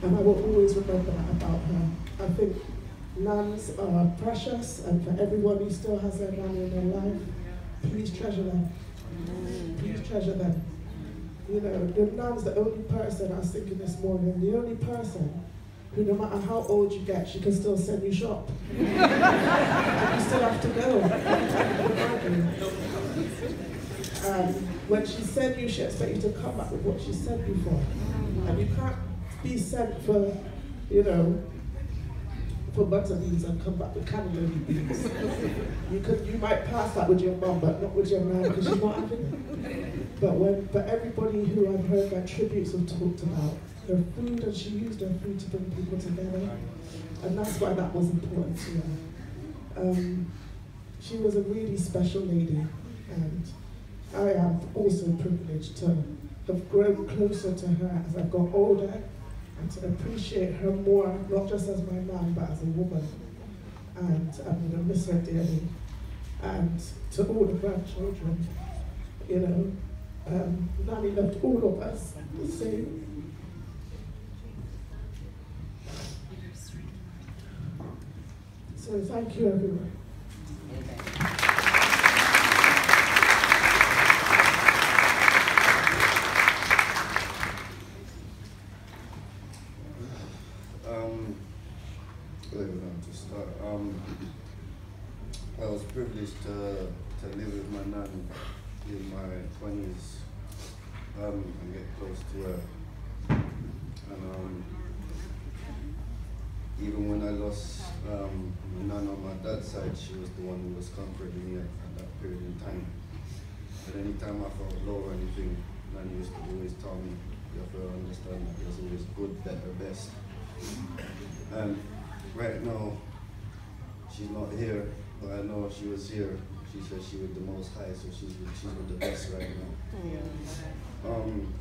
And I will always remember that about her. I think nuns are precious, and for everyone who still has their nan in their life, please treasure them. Please treasure them. You know, the nan's the only person, I was thinking this morning, the only person who no matter how old you get, she can still send you shop. you still have to go. um, when she sent you, she expects you to come back with what she said before. And you can't be sent for, you know, for butter beans and come back with cannelloni beans. you could, you might pass that with your mum, but not with your man because she's not having it. But when, but everybody who I've heard their tributes have talked about her food, and she used her food to bring people together, and that's why that was important to her. Um, she was a really special lady, and I am also privileged to have grown closer to her as I've got older and to appreciate her more, not just as my mom, but as a woman. And I'm going to miss her dearly. And to all the grandchildren, you know, um, Nanny loved all of us the same. So thank you, everyone. Um? Um, I was privileged to, to live with my nan in my twenties um, and get close to her. And um, even when I lost um, my nan on my dad's side, she was the one who was comforting me at, at that period in time. But anytime I felt low or anything, Nan used to always tell me, you have to understand that there's always good, better, best. And right now, she's not here, but I know if she was here, she said she was the most high, so she's with, she's with the best right now. Um,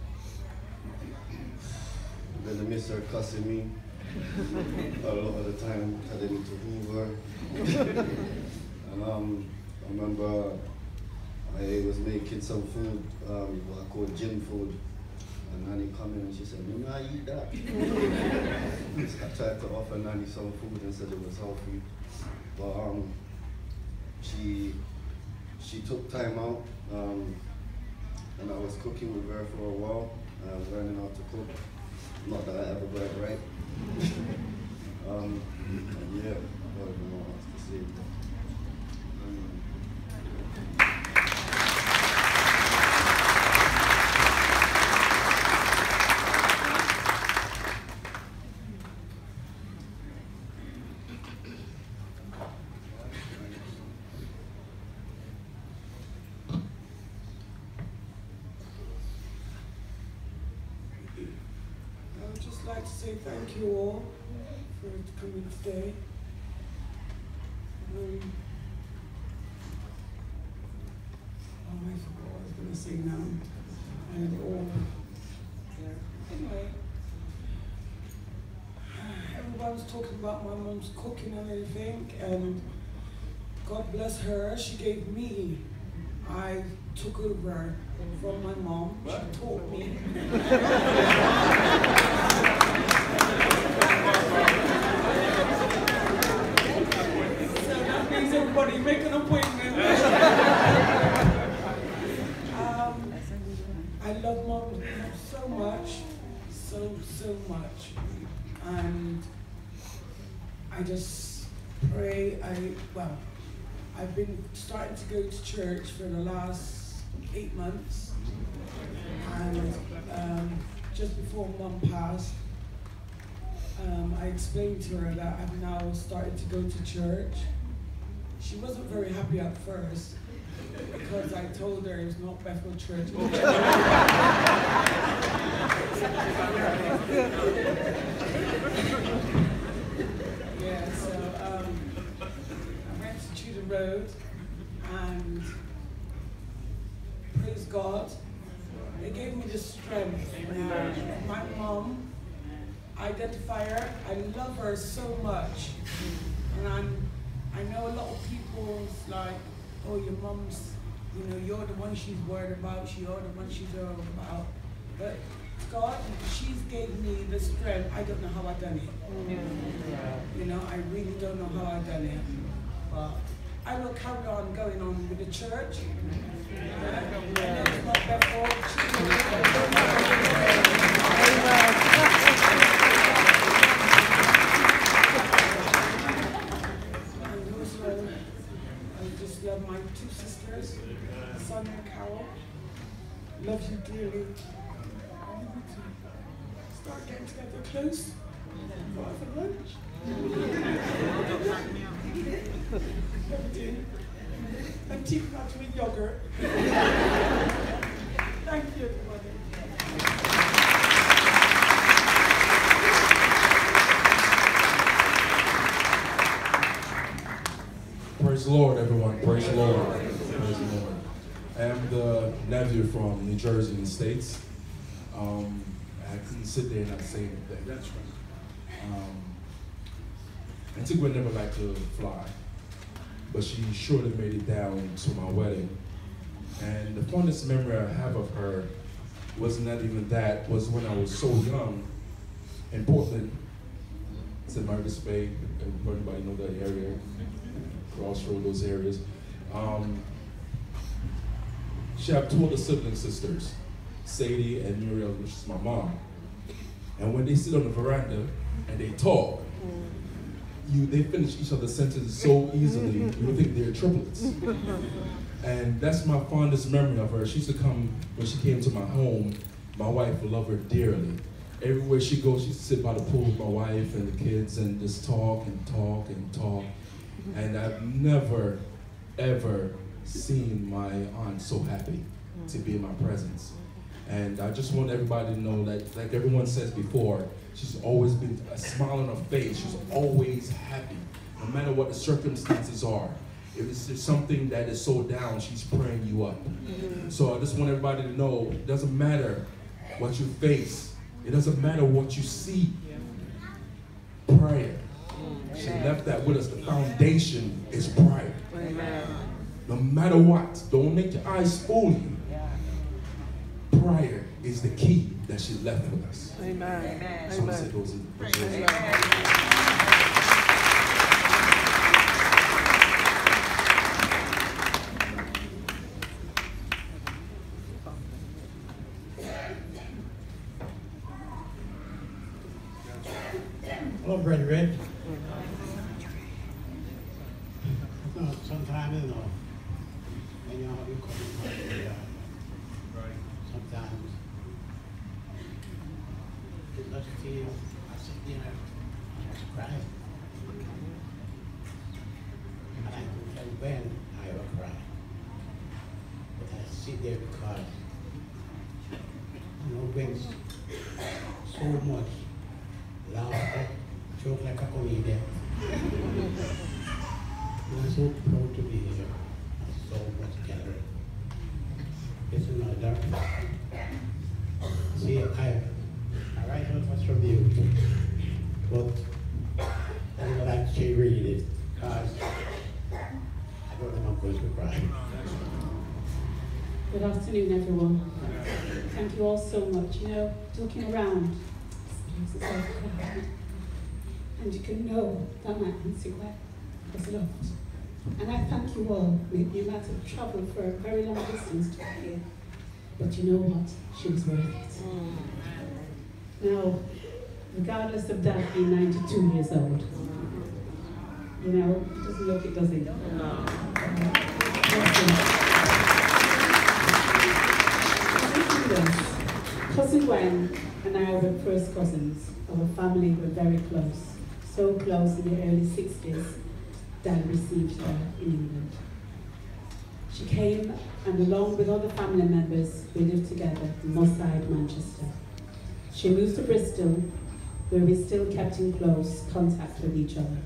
I'm gonna miss her cussing me a lot of the time, me to Hoover. and um, I remember I was making some food, um, what I call gym food. And Nanny come in and she said, no, I eat that. I tried to offer Nanny some food and said it was healthy. But um, she she took time out um, and I was cooking with her for a while, uh, learning how to cook. Not that I ever got it right. Um, yeah, I don't know what else to say. Um, like to say thank you all for coming today. Um, oh, I was going to say it all there. Anyway, everyone was talking about my mum's cooking and everything, and God bless her, she gave me, I took over from my mom. She taught me. so that means everybody make an appointment. um, I love mom so much, so, so much. And I just pray, I, well, I've been starting to go to church for the last eight months. And um, just before mom passed, um, I explained to her that I've now started to go to church. She wasn't very happy at first because I told her it was not Bethel Church. yeah, so um, I went to Tudor Road and praise God, it gave me the strength. My mom, identify her, I love her so much. And I'm, I know a lot of people's like, oh, your mom's, you know, you're the one she's worried about, you're the one she's worried about. But God, she's gave me the strength. I don't know how I done it. You know, I really don't know how I done it. But I will carry on going on with the church. Yeah. I know it's not their And also, I just love my Sonia and Carol. Love you dearly. Start getting together close. Go out for lunch. Everything. And to eat yogurt. Thank you, everybody. Praise the Lord, everyone. Praise the Lord. Praise the Lord. I am the nephew from New Jersey in the States. Um, I couldn't sit there and not say anything. That's right. Um, Auntie Gwen never liked to fly, but she surely made it down to my wedding. And the fondest memory I have of her was not even that, was when I was so young in Portland, St. Margaret's Bay, everybody know that area, Crossroad, those areas. Um, she had two other sibling sisters, Sadie and Muriel, which is my mom. And when they sit on the veranda and they talk, you they finish each other's sentences so easily, you would think they're triplets. And that's my fondest memory of her. She used to come, when she came to my home, my wife would love her dearly. Everywhere she goes, she used to sit by the pool with my wife and the kids and just talk and talk and talk. And I've never, ever seen my aunt so happy to be in my presence. And I just want everybody to know that, like everyone says before, she's always been a smile on her face. She's always happy, no matter what the circumstances are. If it's something that is so down, she's praying you up. Mm-hmm. So I just want everybody to know, it doesn't matter what you face. It doesn't matter what you see. Prayer. She left that with us. The foundation is prayer. No matter what, don't let your eyes fool you. Prayer is the key that she left with us. Amen. So I said those are- those are- Hello, Brother Red. No, sometimes, you know, when you have you come in the uh, sometimes it just feel, I sit there and just cry. And I can tell when I ever cry. But I sit there because, you know, brings so much laughter, joke like a comedian. I'm so proud to be here. So much gathering. It's another. See, I, I write out much from you, but I would like to read it because I don't know if I'm going to cry. Good afternoon, everyone. Thank you all so much. You know, looking around, this place is so crowded. and you can know that my Auntie was loved. And I thank you all. Maybe you might have travelled for a very long distance to get here, but you know what? She was worth it. Now, regardless of that being 92 years old, you know, it doesn't look it, does it? No. Cousin Gwen and I were first cousins. Our family were very close. So close in the early 60s that I received her in England. She came and along with other family members, we lived together in Moss Side, Manchester. She moved to Bristol, where we still kept in close contact with each other.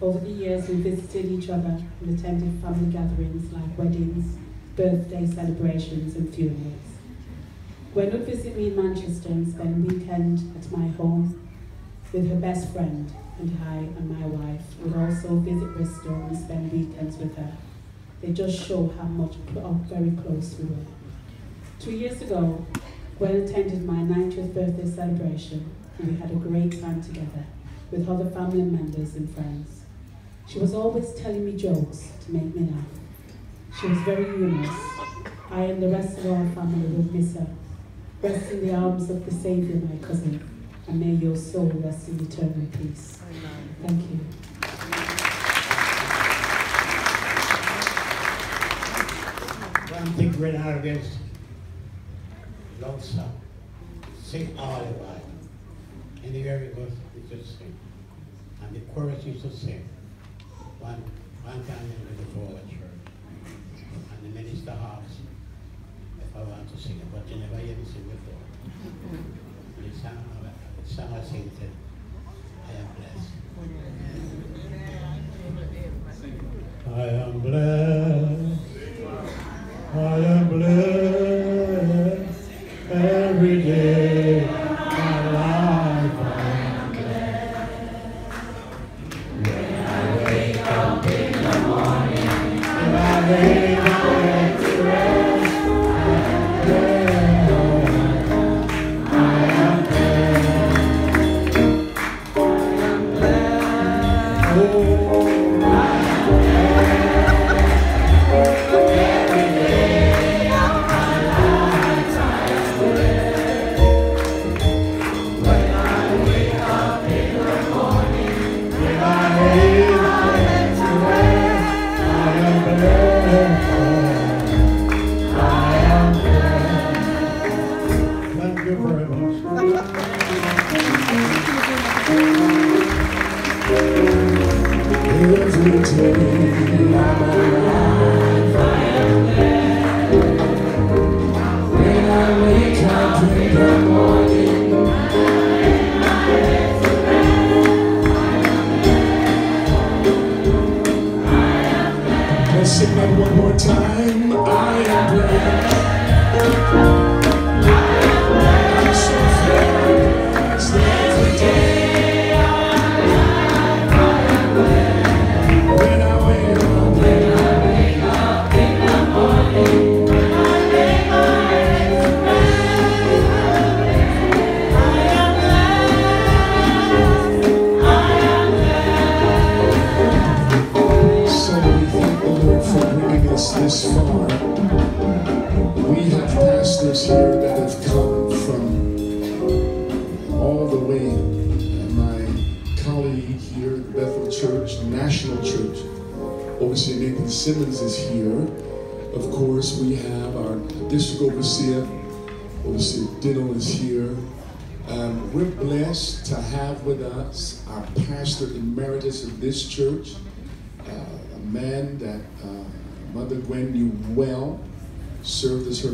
Over the years, we visited each other and attended family gatherings like weddings, birthday celebrations, and funerals. Gwen would visit me in Manchester and spend weekend at my home with her best friend, and I and my wife would also visit Bristol and spend weekends with her. They just show how much how very close we were. Two years ago, Gwen attended my 90th birthday celebration, and we had a great time together with other family members and friends. She was always telling me jokes to make me laugh. She was very humorous. I and the rest of our family would miss her. Rest in the arms of the Saviour, my cousin, and may your soul rest in eternal peace. Amen. Thank you. One thing when I against love song. Sing all the while. Anywhere it goes, we just sing. And the chorus used to sing. One, one time in the forward church. And the minister asked if I want to sing it, but you never hear me sing before. And the song, the song I sing said, I am blessed. I am blessed. I am blessed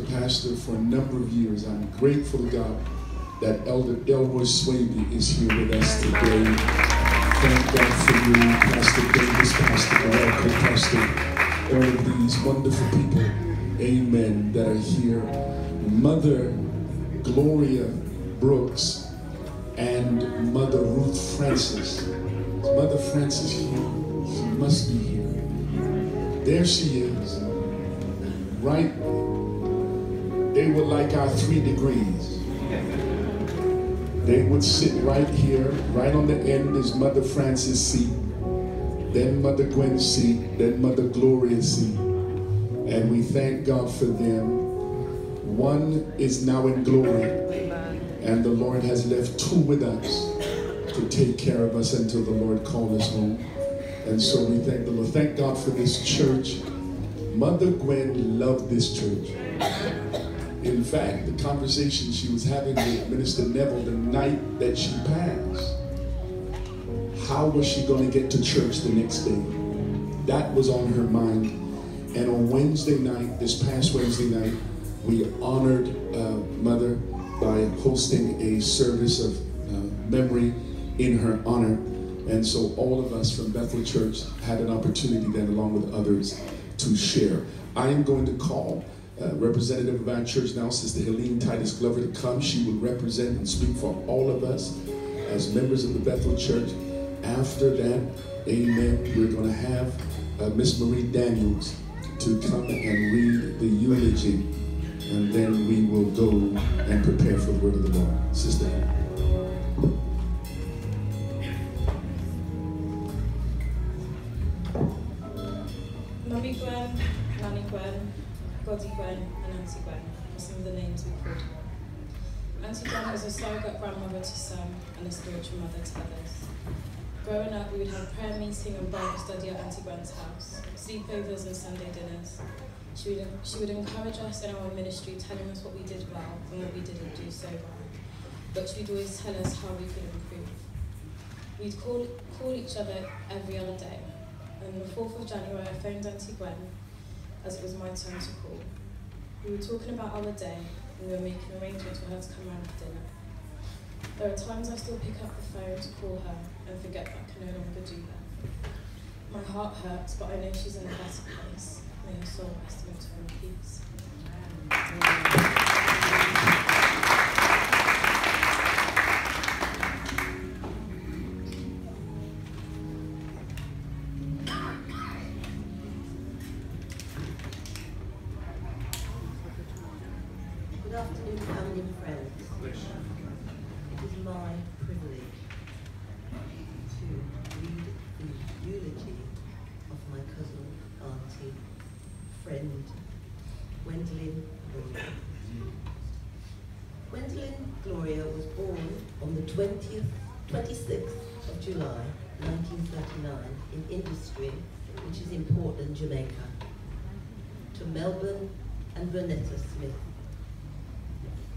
pastor for a number of years. I'm grateful to God that Elder Elroy Swaby is here with us today. Thank God for you, Pastor Davis, Pastor Walker, Pastor, all of these wonderful people, amen, that are here. Mother Gloria Brooks like our three degrees. They would sit right here, right on the end is Mother Francis' seat, then Mother Gwen's seat, then Mother Gloria's seat. And we thank God for them. One is now in glory, and the Lord has left two with us to take care of us until the Lord call us home. And so we thank the Lord. Thank God for this church. Mother Gwen loved this church. In fact, the conversation she was having with Minister Neville the night that she passed, how was she going to get to church the next day? That was on her mind. And on Wednesday night, this past Wednesday night, we honored uh, Mother by hosting a service of uh, memory in her honor. And so all of us from Bethel Church had an opportunity then, along with others, to share. I am going to call uh, representative of our church now, Sister Helene Titus Glover, to come. She will represent and speak for all of us as members of the Bethel Church. After that, amen, we're going to have uh, Miss Marie Daniels to come and read the eulogy, and then we will go and prepare for the word of the Lord. Sister. Mummy Gwen, Gwen, Goddy Gwen, and Auntie Gwen are some of the names we called her. Auntie Gwen was a surrogate grandmother to some and a spiritual mother to others. Growing up, we would have prayer meeting and Bible study at Auntie Gwen's house, sleepovers and Sunday dinners. She would, she would encourage us in our ministry, telling us what we did well and what we didn't do so well. But she'd always tell us how we could improve. We'd call, call each other every other day. On the 4th of January, I phoned Auntie Gwen as it was my turn to call. We were talking about our day and we were making arrangements for her to come round for dinner. There are times I still pick up the phone to call her and forget that I can no longer do that. My heart hurts, but I know she's in a better place. May her soul rest in eternal peace. Good Jamaica, to Melbourne and Bernetta Smith.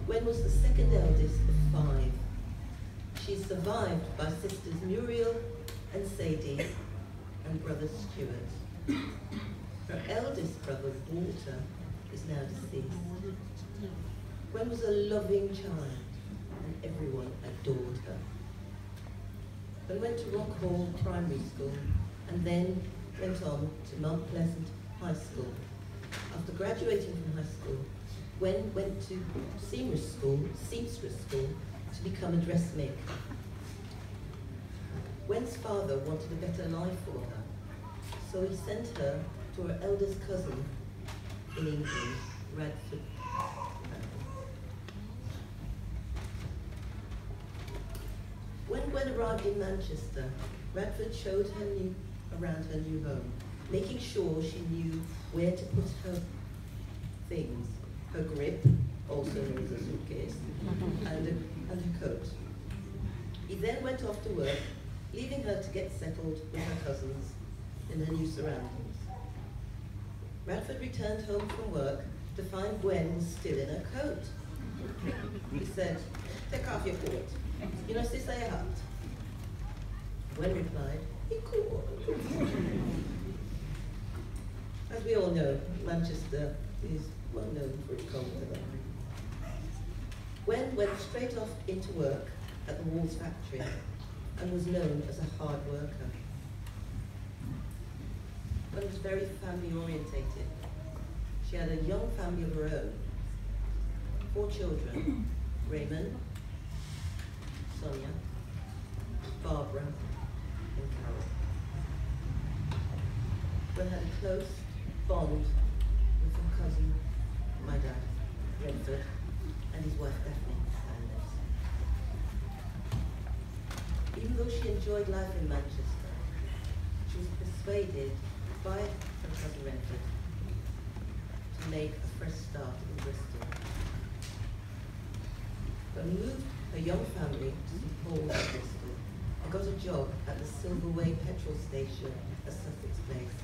Gwen was the second eldest of five. She survived by sisters Muriel and Sadie and brother Stuart. Her eldest brother, Walter, is now deceased. Gwen was a loving child and everyone adored her. Gwen went to Rock Hall Primary School and then went on to Mount Pleasant High School. After graduating from high school, Gwen went to seamstress school, seamstress school to become a dressmaker. Gwen's father wanted a better life for her, so he sent her to her eldest cousin in England, Radford. When Gwen arrived in Manchester, Radford showed her new, around her new home, making sure she knew where to put her things, her grip, also known as a suitcase, mm-hmm. and, a, and her coat. He then went off to work, leaving her to get settled with her cousins in her new surroundings. Radford returned home from work to find Gwen was still in her coat. He said, take off your coat. You know, sis, I hat. Gwen replied. As we all know, Manchester is well known for its cold weather. Gwen went straight off into work at the Walls factory and was known as a hard worker. Gwen was very family orientated. She had a young family of her own, four children, Raymond, Sonia, Barbara, and Carol. Gwen had a close bond with her cousin, my dad, Renford, and his wife Daphne. Even though she enjoyed life in Manchester, she was persuaded by her cousin Renford to make a fresh start in Bristol. But moved her young family to St Paul's, Bristol, and got a job at the Silverway petrol station at Sussex Place.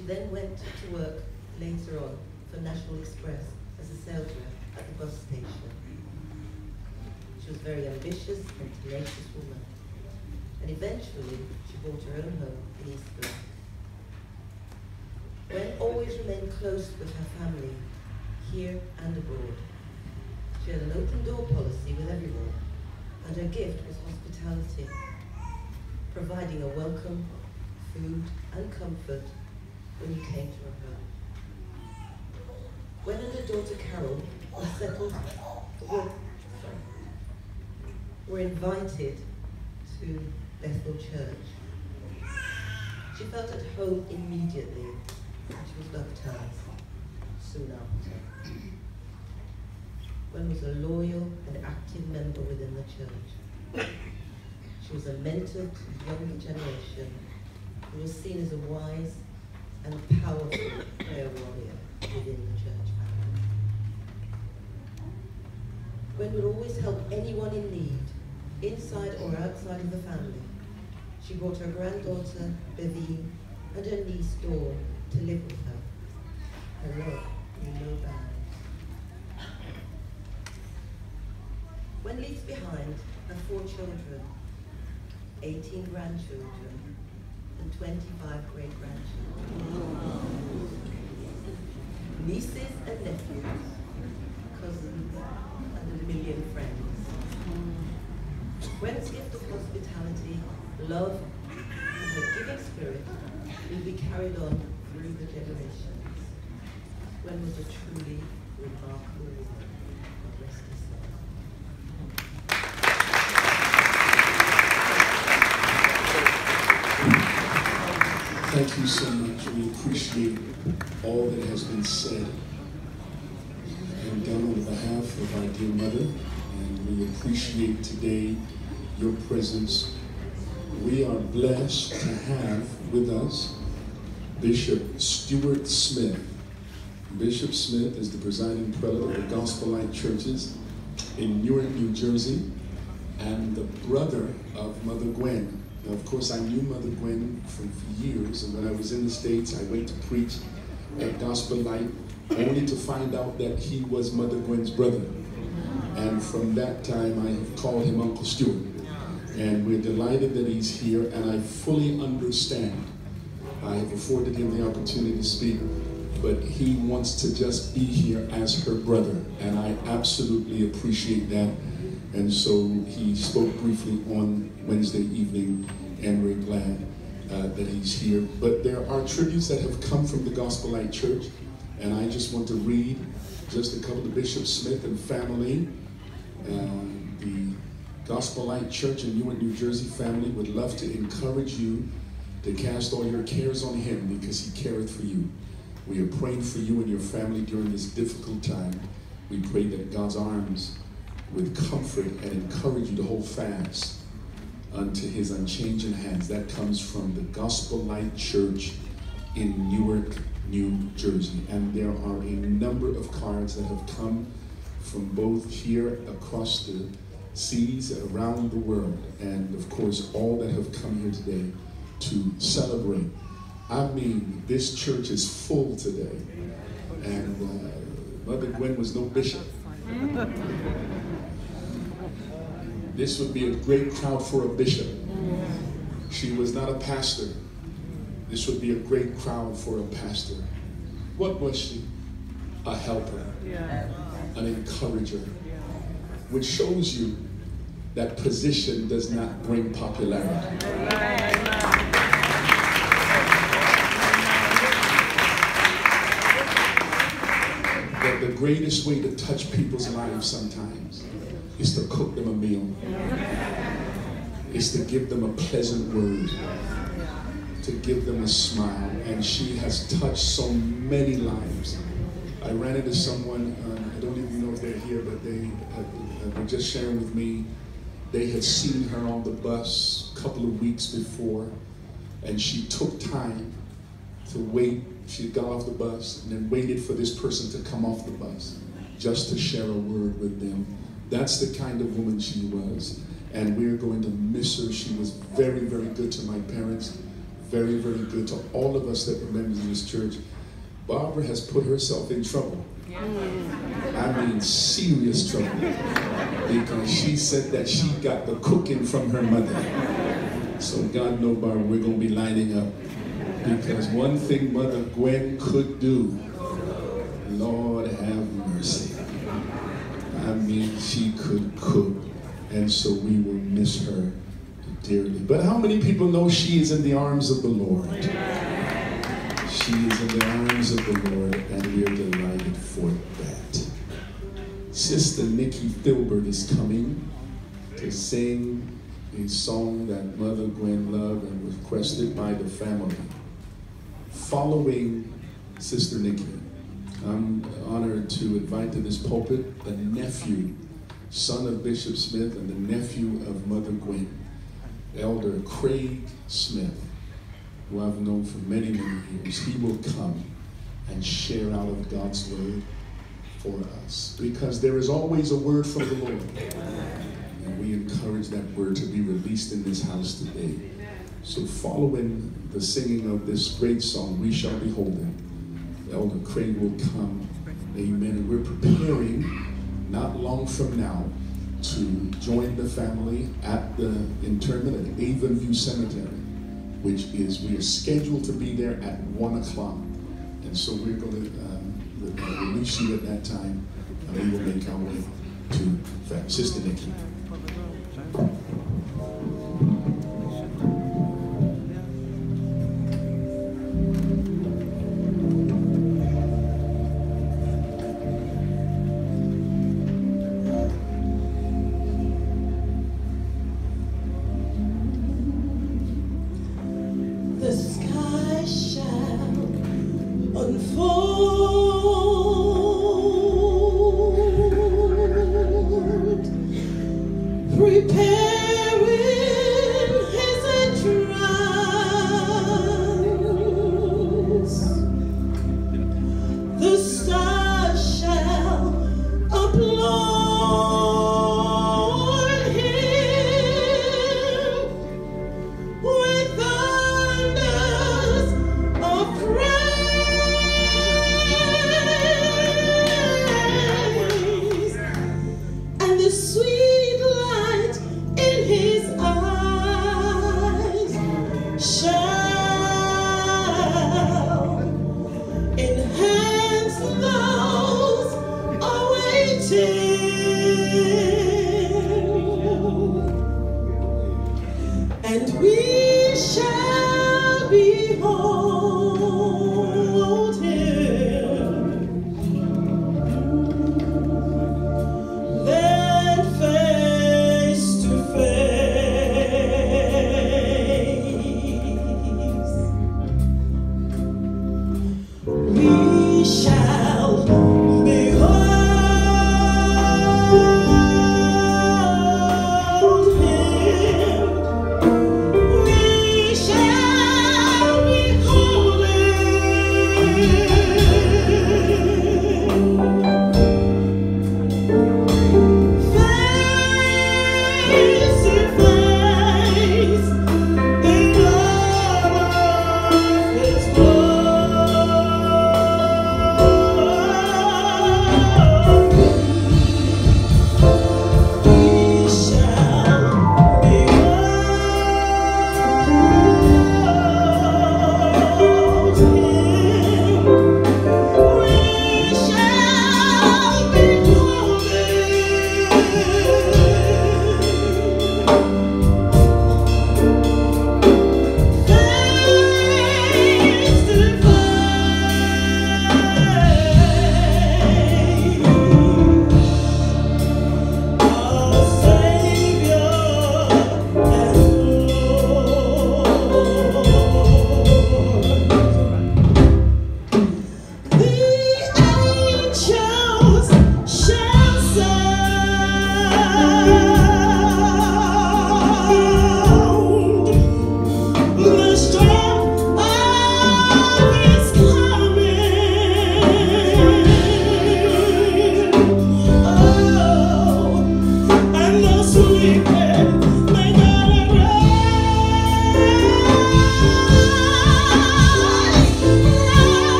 She then went to work later on for National Express as a sales rep at the bus station. She was a very ambitious and tenacious woman, and eventually she bought her own home in Eastbourne. Gwen always remained close with her family, here and abroad. She had an open door policy with everyone, and her gift was hospitality, providing a welcome, food, and comfort when you came to her home. Gwen and her daughter Carol were settled, were, were invited to Bethel Church. She felt at home immediately, and she was baptized soon after. Gwen was a loyal and active member within the church. She was a mentor to the younger generation who was seen as a wise and powerful prayer warrior within the church family. Gwen would always help anyone in need, inside or outside of the family. She brought her granddaughter, Bevine, and her niece, Dawn, to live with her. Her love knew no bounds. Gwen leaves behind her four children, 18 grandchildren, and 25 great-grandchildren. Nieces and nephews, cousins, and a million friends. Gwen's gift of hospitality, love, and her giving spirit will be carried on through the generations. Gwen was a truly remarkable woman. God rest Thank you so much. We appreciate all that has been said and done on behalf of our dear mother. And we appreciate today your presence. We are blessed to have with us Bishop Stuart Smith. Bishop Smith is the presiding prelate of the Gospel Light Churches in Newark, New Jersey, and the brother of Mother Gwen. Now, of course, I knew Mother Gwen for, years, and when I was in the States, I went to preach at Gospel Light, only to find out that he was Mother Gwen's brother. And from that time, I have called him Uncle Stuart. And we're delighted that he's here, and I fully understand. I have afforded him the opportunity to speak, but he wants to just be here as her brother, and I absolutely appreciate that. And so he spoke briefly on Wednesday evening, and we're glad uh, that he's here. But there are tributes that have come from the Gospel Light Church, and I just want to read just a couple of Bishop Smith and family. Uh, the Gospel Light Church in Newark, New Jersey family would love to encourage you to cast all your cares on him because he careth for you. We are praying for you and your family during this difficult time. We pray that God's arms with comfort and encourage you to hold fast unto his unchanging hands. That comes from the Gospel Light Church in Newark, New Jersey. And there are a number of cards that have come from both here across the seas around the world, and of course, all that have come here today to celebrate. I mean, this church is full today. And uh, Mother Gwen was no bishop. This would be a great crowd for a bishop. Mm-hmm. She was not a pastor. This would be a great crowd for a pastor. What was she? A helper, an encourager, which shows you that position does not bring popularity. That the greatest way to touch people's lives sometimes is to cook them a meal, is to give them a pleasant word, to give them a smile. And she has touched so many lives. I ran into someone, um, I don't even know if they're here, but they had, were just sharing with me. They had seen her on the bus a couple of weeks before, and she took time to wait. She got off the bus and then waited for this person to come off the bus just to share a word with them. That's the kind of woman she was. And we're going to miss her. She was very, very good to my parents, very, very good to all of us that were members of this church. Barbara has put herself in trouble. I mean, serious trouble. Because she said that she got the cooking from her mother. So God knows, Barbara, we're going to be lining up. Because one thing Mother Gwen could do, Lord have mercy. I mean, she could cook. And so we will miss her dearly. But how many people know she is in the arms of the Lord? She is in the arms of the Lord, and we are delighted for that. Sister Nikki Filbert is coming to sing a song that Mother Gwen loved and requested by the family. Following Sister Nikki, I'm honored to invite to this pulpit the nephew, son of Bishop Smith, and the nephew of Mother Gwen, Elder Craig Smith, who I've known for many, many years. He will come and share out of God's word for us because there is always a word from the Lord. And we encourage that word to be released in this house today. So, following the singing of this great song, We Shall Be Holding, Elder Craig will come. Amen. And we're preparing not long from now to join the family at the interment at Avonview Cemetery, which is, we are scheduled to be there at 1 o'clock. And so we're going to um, release you at that time, and we will make our way to Sister Nikki.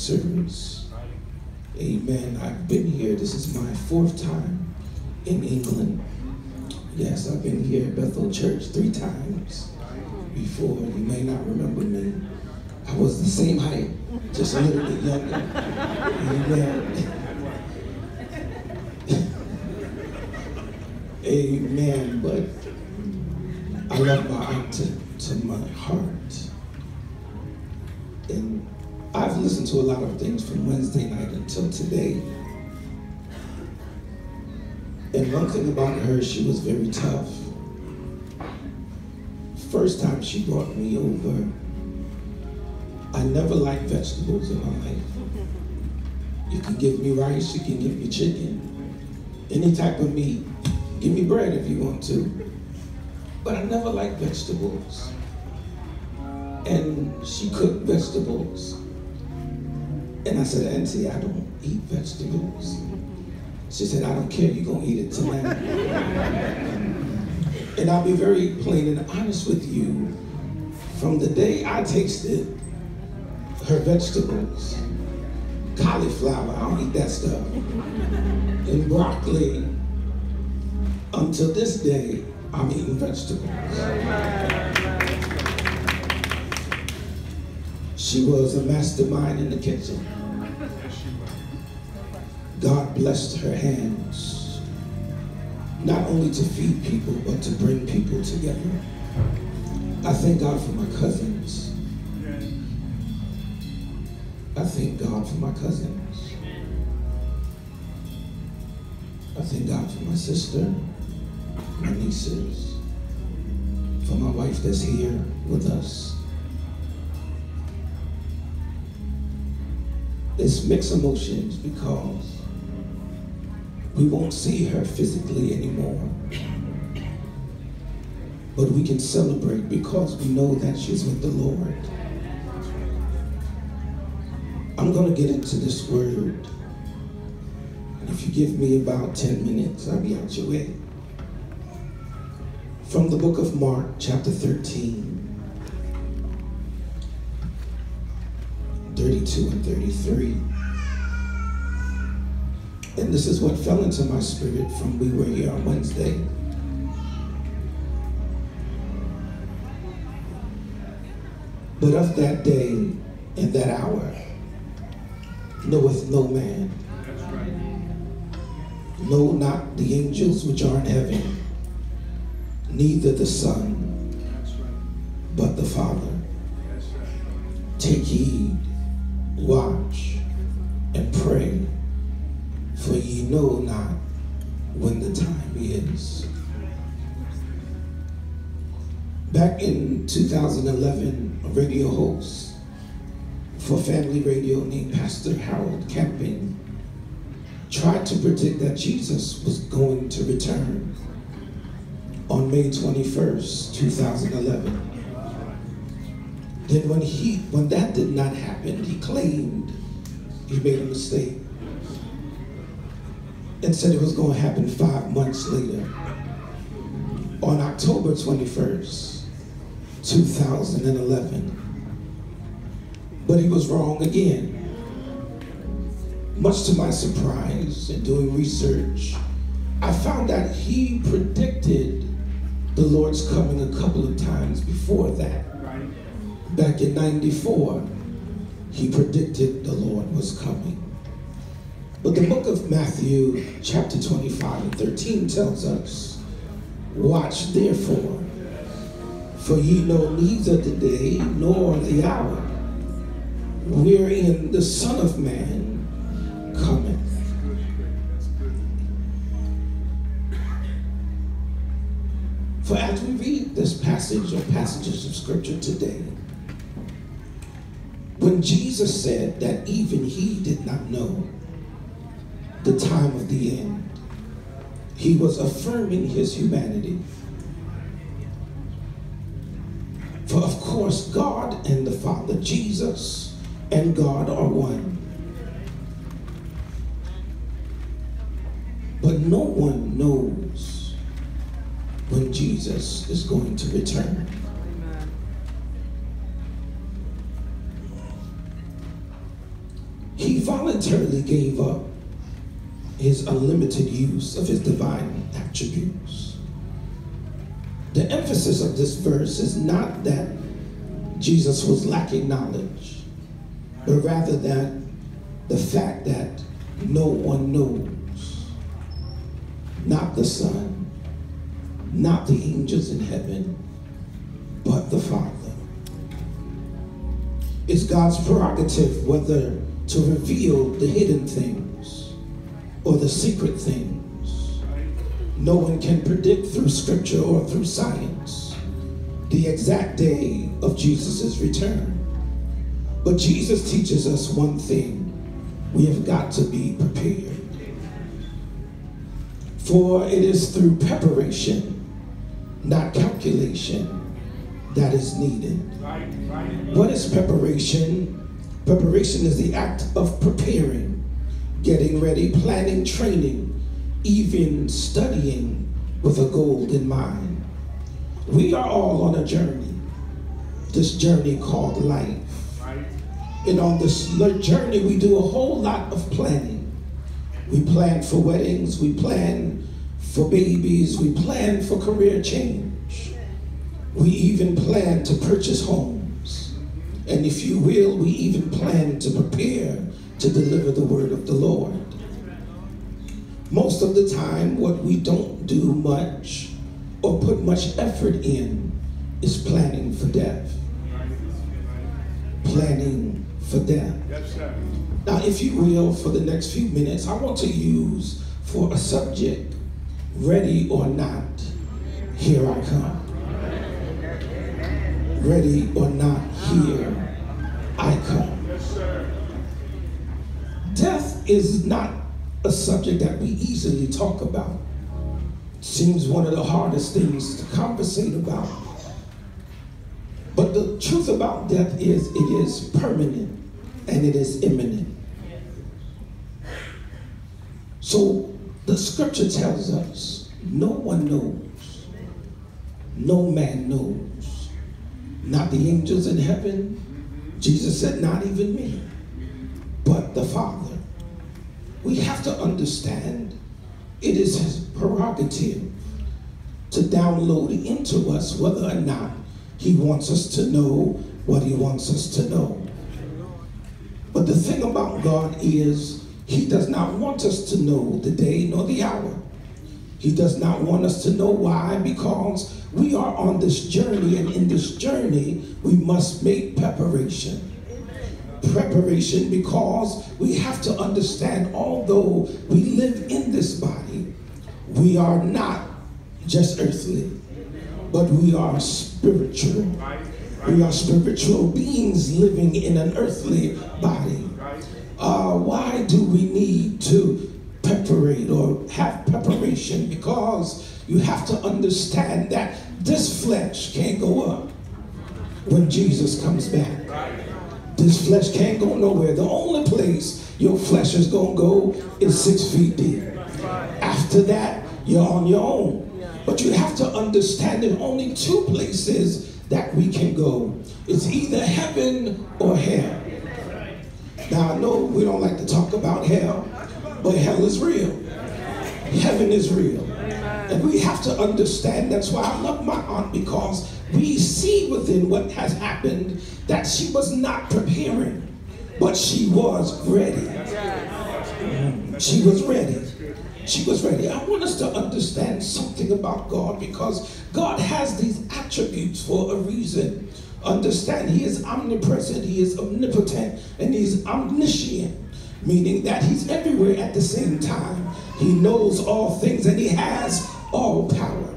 Service. Amen. I've been here. This is my fourth time in England. Yes, I've been here at Bethel Church three times before. You may not remember me. I was the same height, just a little bit younger. Amen. Until today. And one thing about her, she was very tough. First time she brought me over, I never liked vegetables in my life. You can give me rice, you can give me chicken, any type of meat. Give me bread if you want to. But I never liked vegetables. And she cooked vegetables. And I said, Auntie, I don't eat vegetables. She said, I don't care, you're gonna eat it tonight. and I'll be very plain and honest with you. From the day I tasted her vegetables, cauliflower, I don't eat that stuff, and broccoli, until this day, I'm eating vegetables. She was a mastermind in the kitchen. God blessed her hands, not only to feed people, but to bring people together. I thank God for my cousins. I thank God for my cousins. I thank God for my sister, my nieces, for my wife that's here with us. It's mixed emotions because we won't see her physically anymore. But we can celebrate because we know that she's with the Lord. I'm going to get into this word. And if you give me about 10 minutes, I'll be out your way. From the book of Mark, chapter 13, 32 and 33. And this is what fell into my spirit from we were here on Wednesday. But of that day and that hour knoweth no man. No, not the angels which are in heaven, neither the Son, but the Father. Take heed, watch, and pray, for ye know not when the time is. Back in 2011, a radio host for Family Radio named Pastor Harold Camping tried to predict that Jesus was going to return on May 21st, 2011. Then when he when that did not happen, he claimed he made a mistake and said it was going to happen five months later. On October 21st, 2011. But he was wrong again. Much to my surprise in doing research, I found that he predicted the Lord's coming a couple of times before that. Back in 94, he predicted the Lord was coming. But the book of Matthew, chapter 25 and 13, tells us, Watch therefore, for ye know neither the day nor the hour wherein the Son of Man cometh. For as we read this passage or passages of scripture today, when Jesus said that even he did not know the time of the end, he was affirming his humanity. For of course, God and the Father, Jesus and God are one. But no one knows when Jesus is going to return. He voluntarily gave up his unlimited use of his divine attributes. The emphasis of this verse is not that Jesus was lacking knowledge, but rather that the fact that no one knows, not the Son, not the angels in heaven, but the Father. It's God's prerogative whether to reveal the hidden things or the secret things. No one can predict through scripture or through science the exact day of Jesus' return. But Jesus teaches us one thing we have got to be prepared. For it is through preparation, not calculation, that is needed. What is preparation? Preparation is the act of preparing, getting ready, planning, training, even studying with a goal in mind. We are all on a journey, this journey called life. And on this journey, we do a whole lot of planning. We plan for weddings, we plan for babies, we plan for career change. We even plan to purchase homes. And if you will, we even plan to prepare to deliver the word of the Lord. Most of the time, what we don't do much or put much effort in is planning for death. Planning for death. Now, if you will, for the next few minutes, I want to use for a subject, ready or not, here I come. Ready or not, here I come. Death is not a subject that we easily talk about. Seems one of the hardest things to conversate about. But the truth about death is it is permanent and it is imminent. So the scripture tells us no one knows, no man knows, not the angels in heaven. Mm-hmm. Jesus said, not even me, mm-hmm. but the Father. We have to understand it is his prerogative to download into us whether or not he wants us to know what he wants us to know. But the thing about God is he does not want us to know the day nor the hour. He does not want us to know why because we are on this journey and in this journey we must make preparation preparation because we have to understand although we live in this body, we are not just earthly, but we are spiritual. We are spiritual beings living in an earthly body. Uh, why do we need to preparate or have preparation? Because you have to understand that this flesh can't go up when Jesus comes back. This flesh can't go nowhere. The only place your flesh is going to go is six feet deep. After that, you're on your own. But you have to understand are only two places that we can go. It's either heaven or hell. Now, I know we don't like to talk about hell, but hell is real. Heaven is real. And we have to understand that's why I love my aunt because we see within what has happened that she was not preparing, but she was ready. She was ready. She was ready. I want us to understand something about God because God has these attributes for a reason. Understand, He is omnipresent, He is omnipotent, and He is omniscient, meaning that He's everywhere at the same time. He knows all things and He has all power.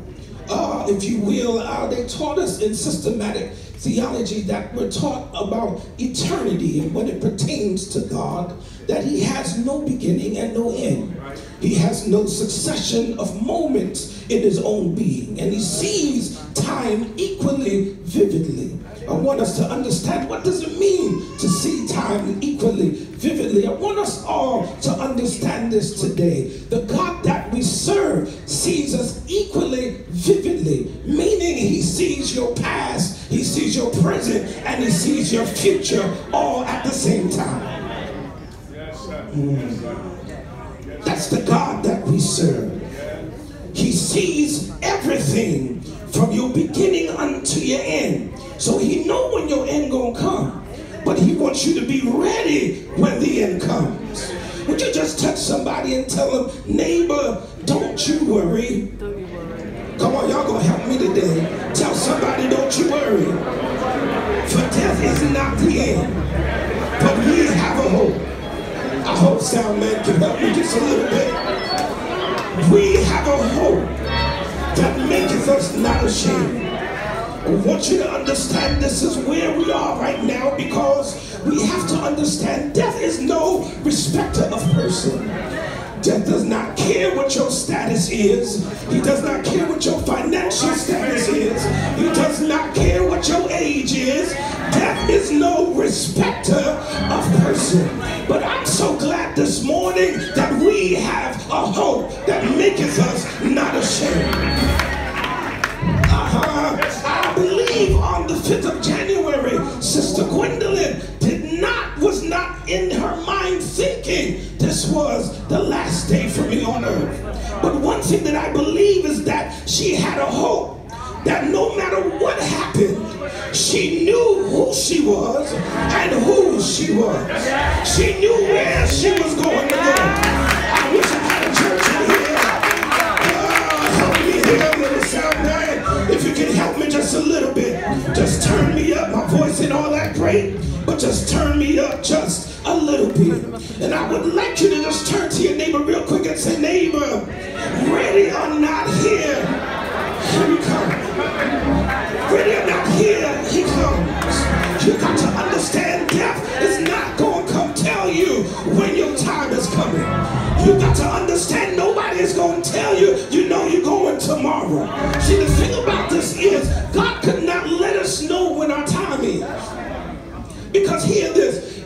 Uh, if you will, uh, they taught us in systematic theology that we're taught about eternity and when it pertains to God, that He has no beginning and no end. He has no succession of moments in His own being, and He sees time equally vividly. I want us to understand what does it mean to see time equally vividly. I want us all to understand this today. The God that we serve sees us equally vividly, meaning he sees your past, he sees your present, and he sees your future all at the same time. Mm. That's the God that we serve. He sees everything from your beginning unto your end. So he know when your end gonna come. But he wants you to be ready when the end comes. Would you just touch somebody and tell them, neighbor, don't you worry. Come on, y'all gonna help me today. Tell somebody, don't you worry. For death is not the end. But we have a hope. I hope sound man can help me just a little bit. We have a hope that maketh us not ashamed. I want you to understand this is where we are right now because we have to understand death is no respecter of person. Death does not care what your status is. He does not care what your financial status is. He does not care what your age is. Death is no respecter of person. But I'm so glad this morning that we have a hope that maketh us not ashamed. I believe on the 5th of January, Sister Gwendoline did not, was not in her mind thinking this was the last day for me on earth. But one thing that I believe is that she had a hope that no matter what happened, she knew who she was and who she was. She knew where she was going to go. Voice ain't all that great, but just turn me up just a little bit. And I would like you to just turn to your neighbor real quick and say, neighbor, ready or not here, here we come. Ready or not here, he comes. You got to understand death is not going to come tell you when your time is coming. You got to understand nobody is going to tell you, you know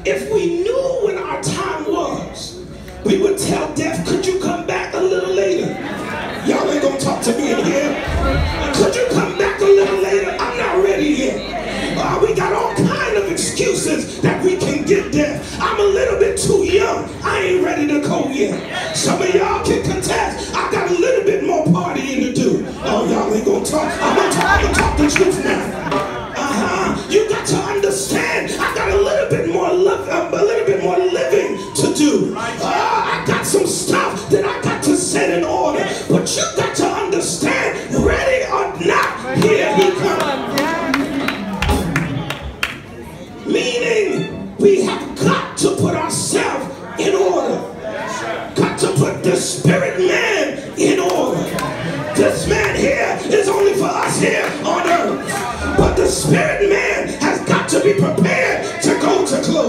if we knew when our time was, we would tell death, could you come back a little later? Y'all ain't gonna talk to me in here. Could you come back a little later? I'm not ready yet. Uh, we got all kind of excuses that we can get there. I'm a little bit too young. I ain't ready to go yet. Some of y'all can contest. I got a little bit more partying to do. Oh, y'all ain't gonna talk. I'm gonna talk, I'm gonna talk the truth now.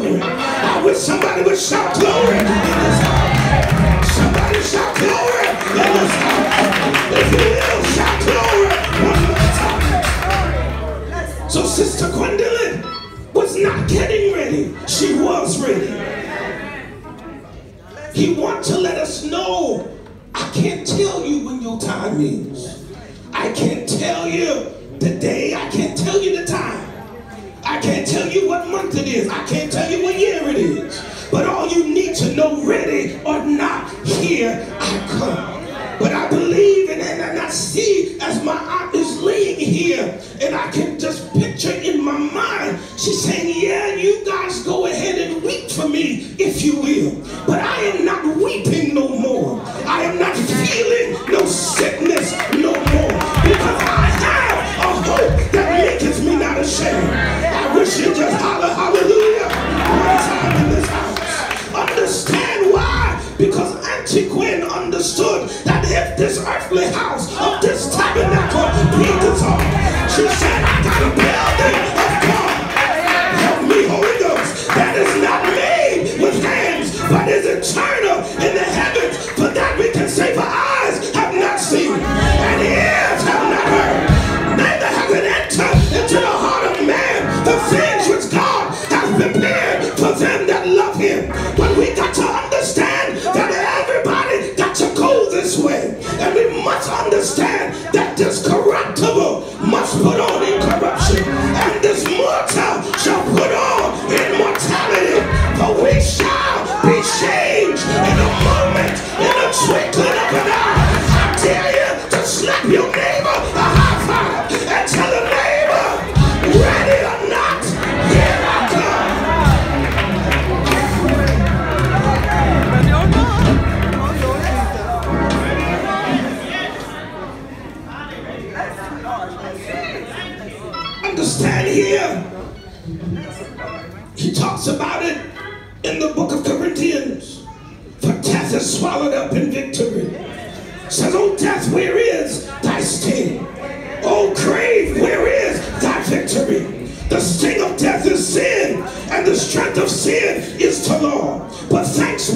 Glory. I wish somebody would shout glory. Somebody shout glory. If you will, shout glory one more time. So Sister Gwendoline was not getting ready. She was ready. He wants to let us know, I can't tell you when your time is. I can't tell you I can't tell you what month it is. I can't tell you what year it is. But all you need to know, ready or not, here I come. But I believe and, and I see as my aunt is laying here, and I can just picture in my mind, she's saying, yeah, you guys go ahead and weep for me if you will. But I am not weeping no more. I am not feeling no sickness no more. Because I have a hope that maketh me not ashamed. Understand why? Because Auntie Gwen understood that if this earthly house of this tabernacle be dissolved, she said, I got a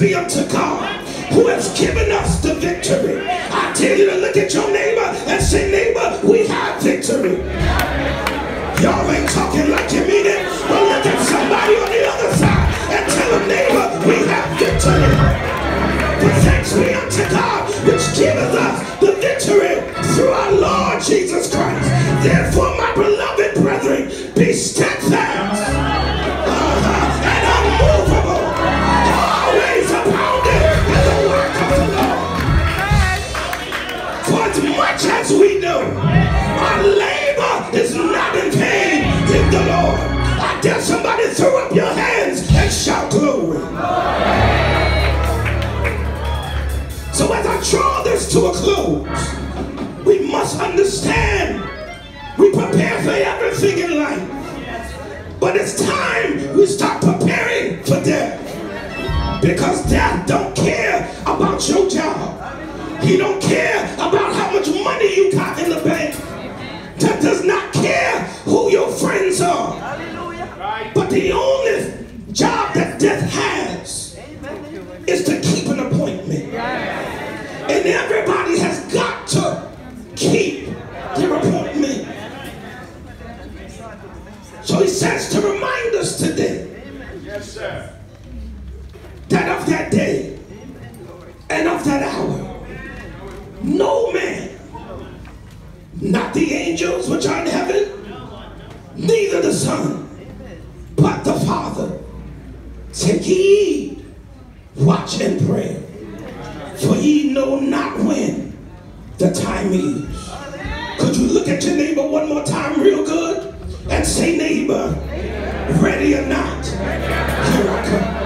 be unto God who has given us the victory. I tell you to look at your neighbor and say, neighbor, we have victory. Dare somebody throw up your hands and shout glory. So as I draw this to a close, we must understand we prepare for everything in life. But it's time we start preparing for death. Because death don't care about your job. He don't care the only job that death has is to keep an appointment. And everybody has got to keep their appointment. So he says to remind us today Yes, sir. that of that day and of that hour, no man, not the angels which are in heaven, neither the Son, but the Father. Take heed, watch and pray, for ye know not when the time is. Could you look at your neighbor one more time, real good, and say, neighbor, ready or not, here I come.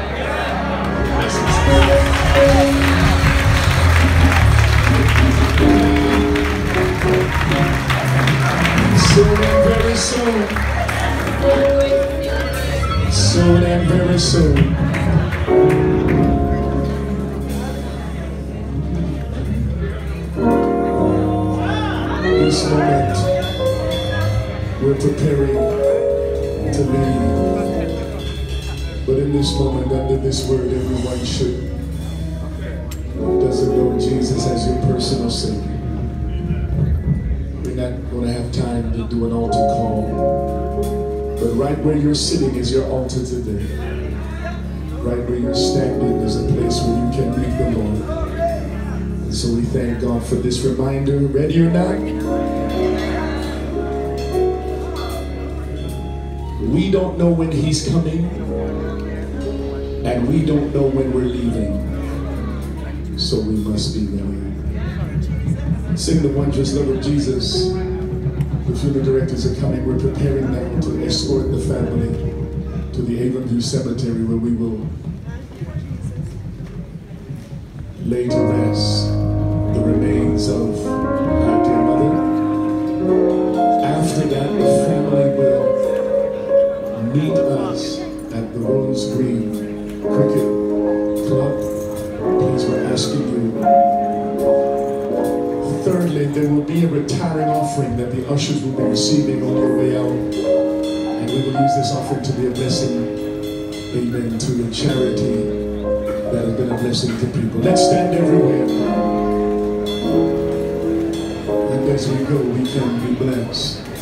Soon very soon. Soon and very soon. This moment, we're preparing to leave. But in this moment, under this word, everyone should doesn't know Jesus as your personal Savior. We're not going to have time to do an altar call. But right where you're sitting is your altar today. Right where you're standing is a place where you can meet the Lord. And so we thank God for this reminder. Ready or not? We don't know when He's coming, and we don't know when we're leaving. So we must be ready. Sing the wondrous love of Jesus. The funeral directors are coming. We're preparing now to escort the family to the Avonview Cemetery where we will lay to rest the remains of our dear mother. After that, the family will meet us at the Rose Green Cricket Club. Please, we're asking you. Thirdly, there will be a retiring offering that the ushers will be receiving on your way out. And we will use this offering to be a blessing, amen, to the charity that has been a blessing to people. Let's stand everywhere. And as we go, we can be blessed.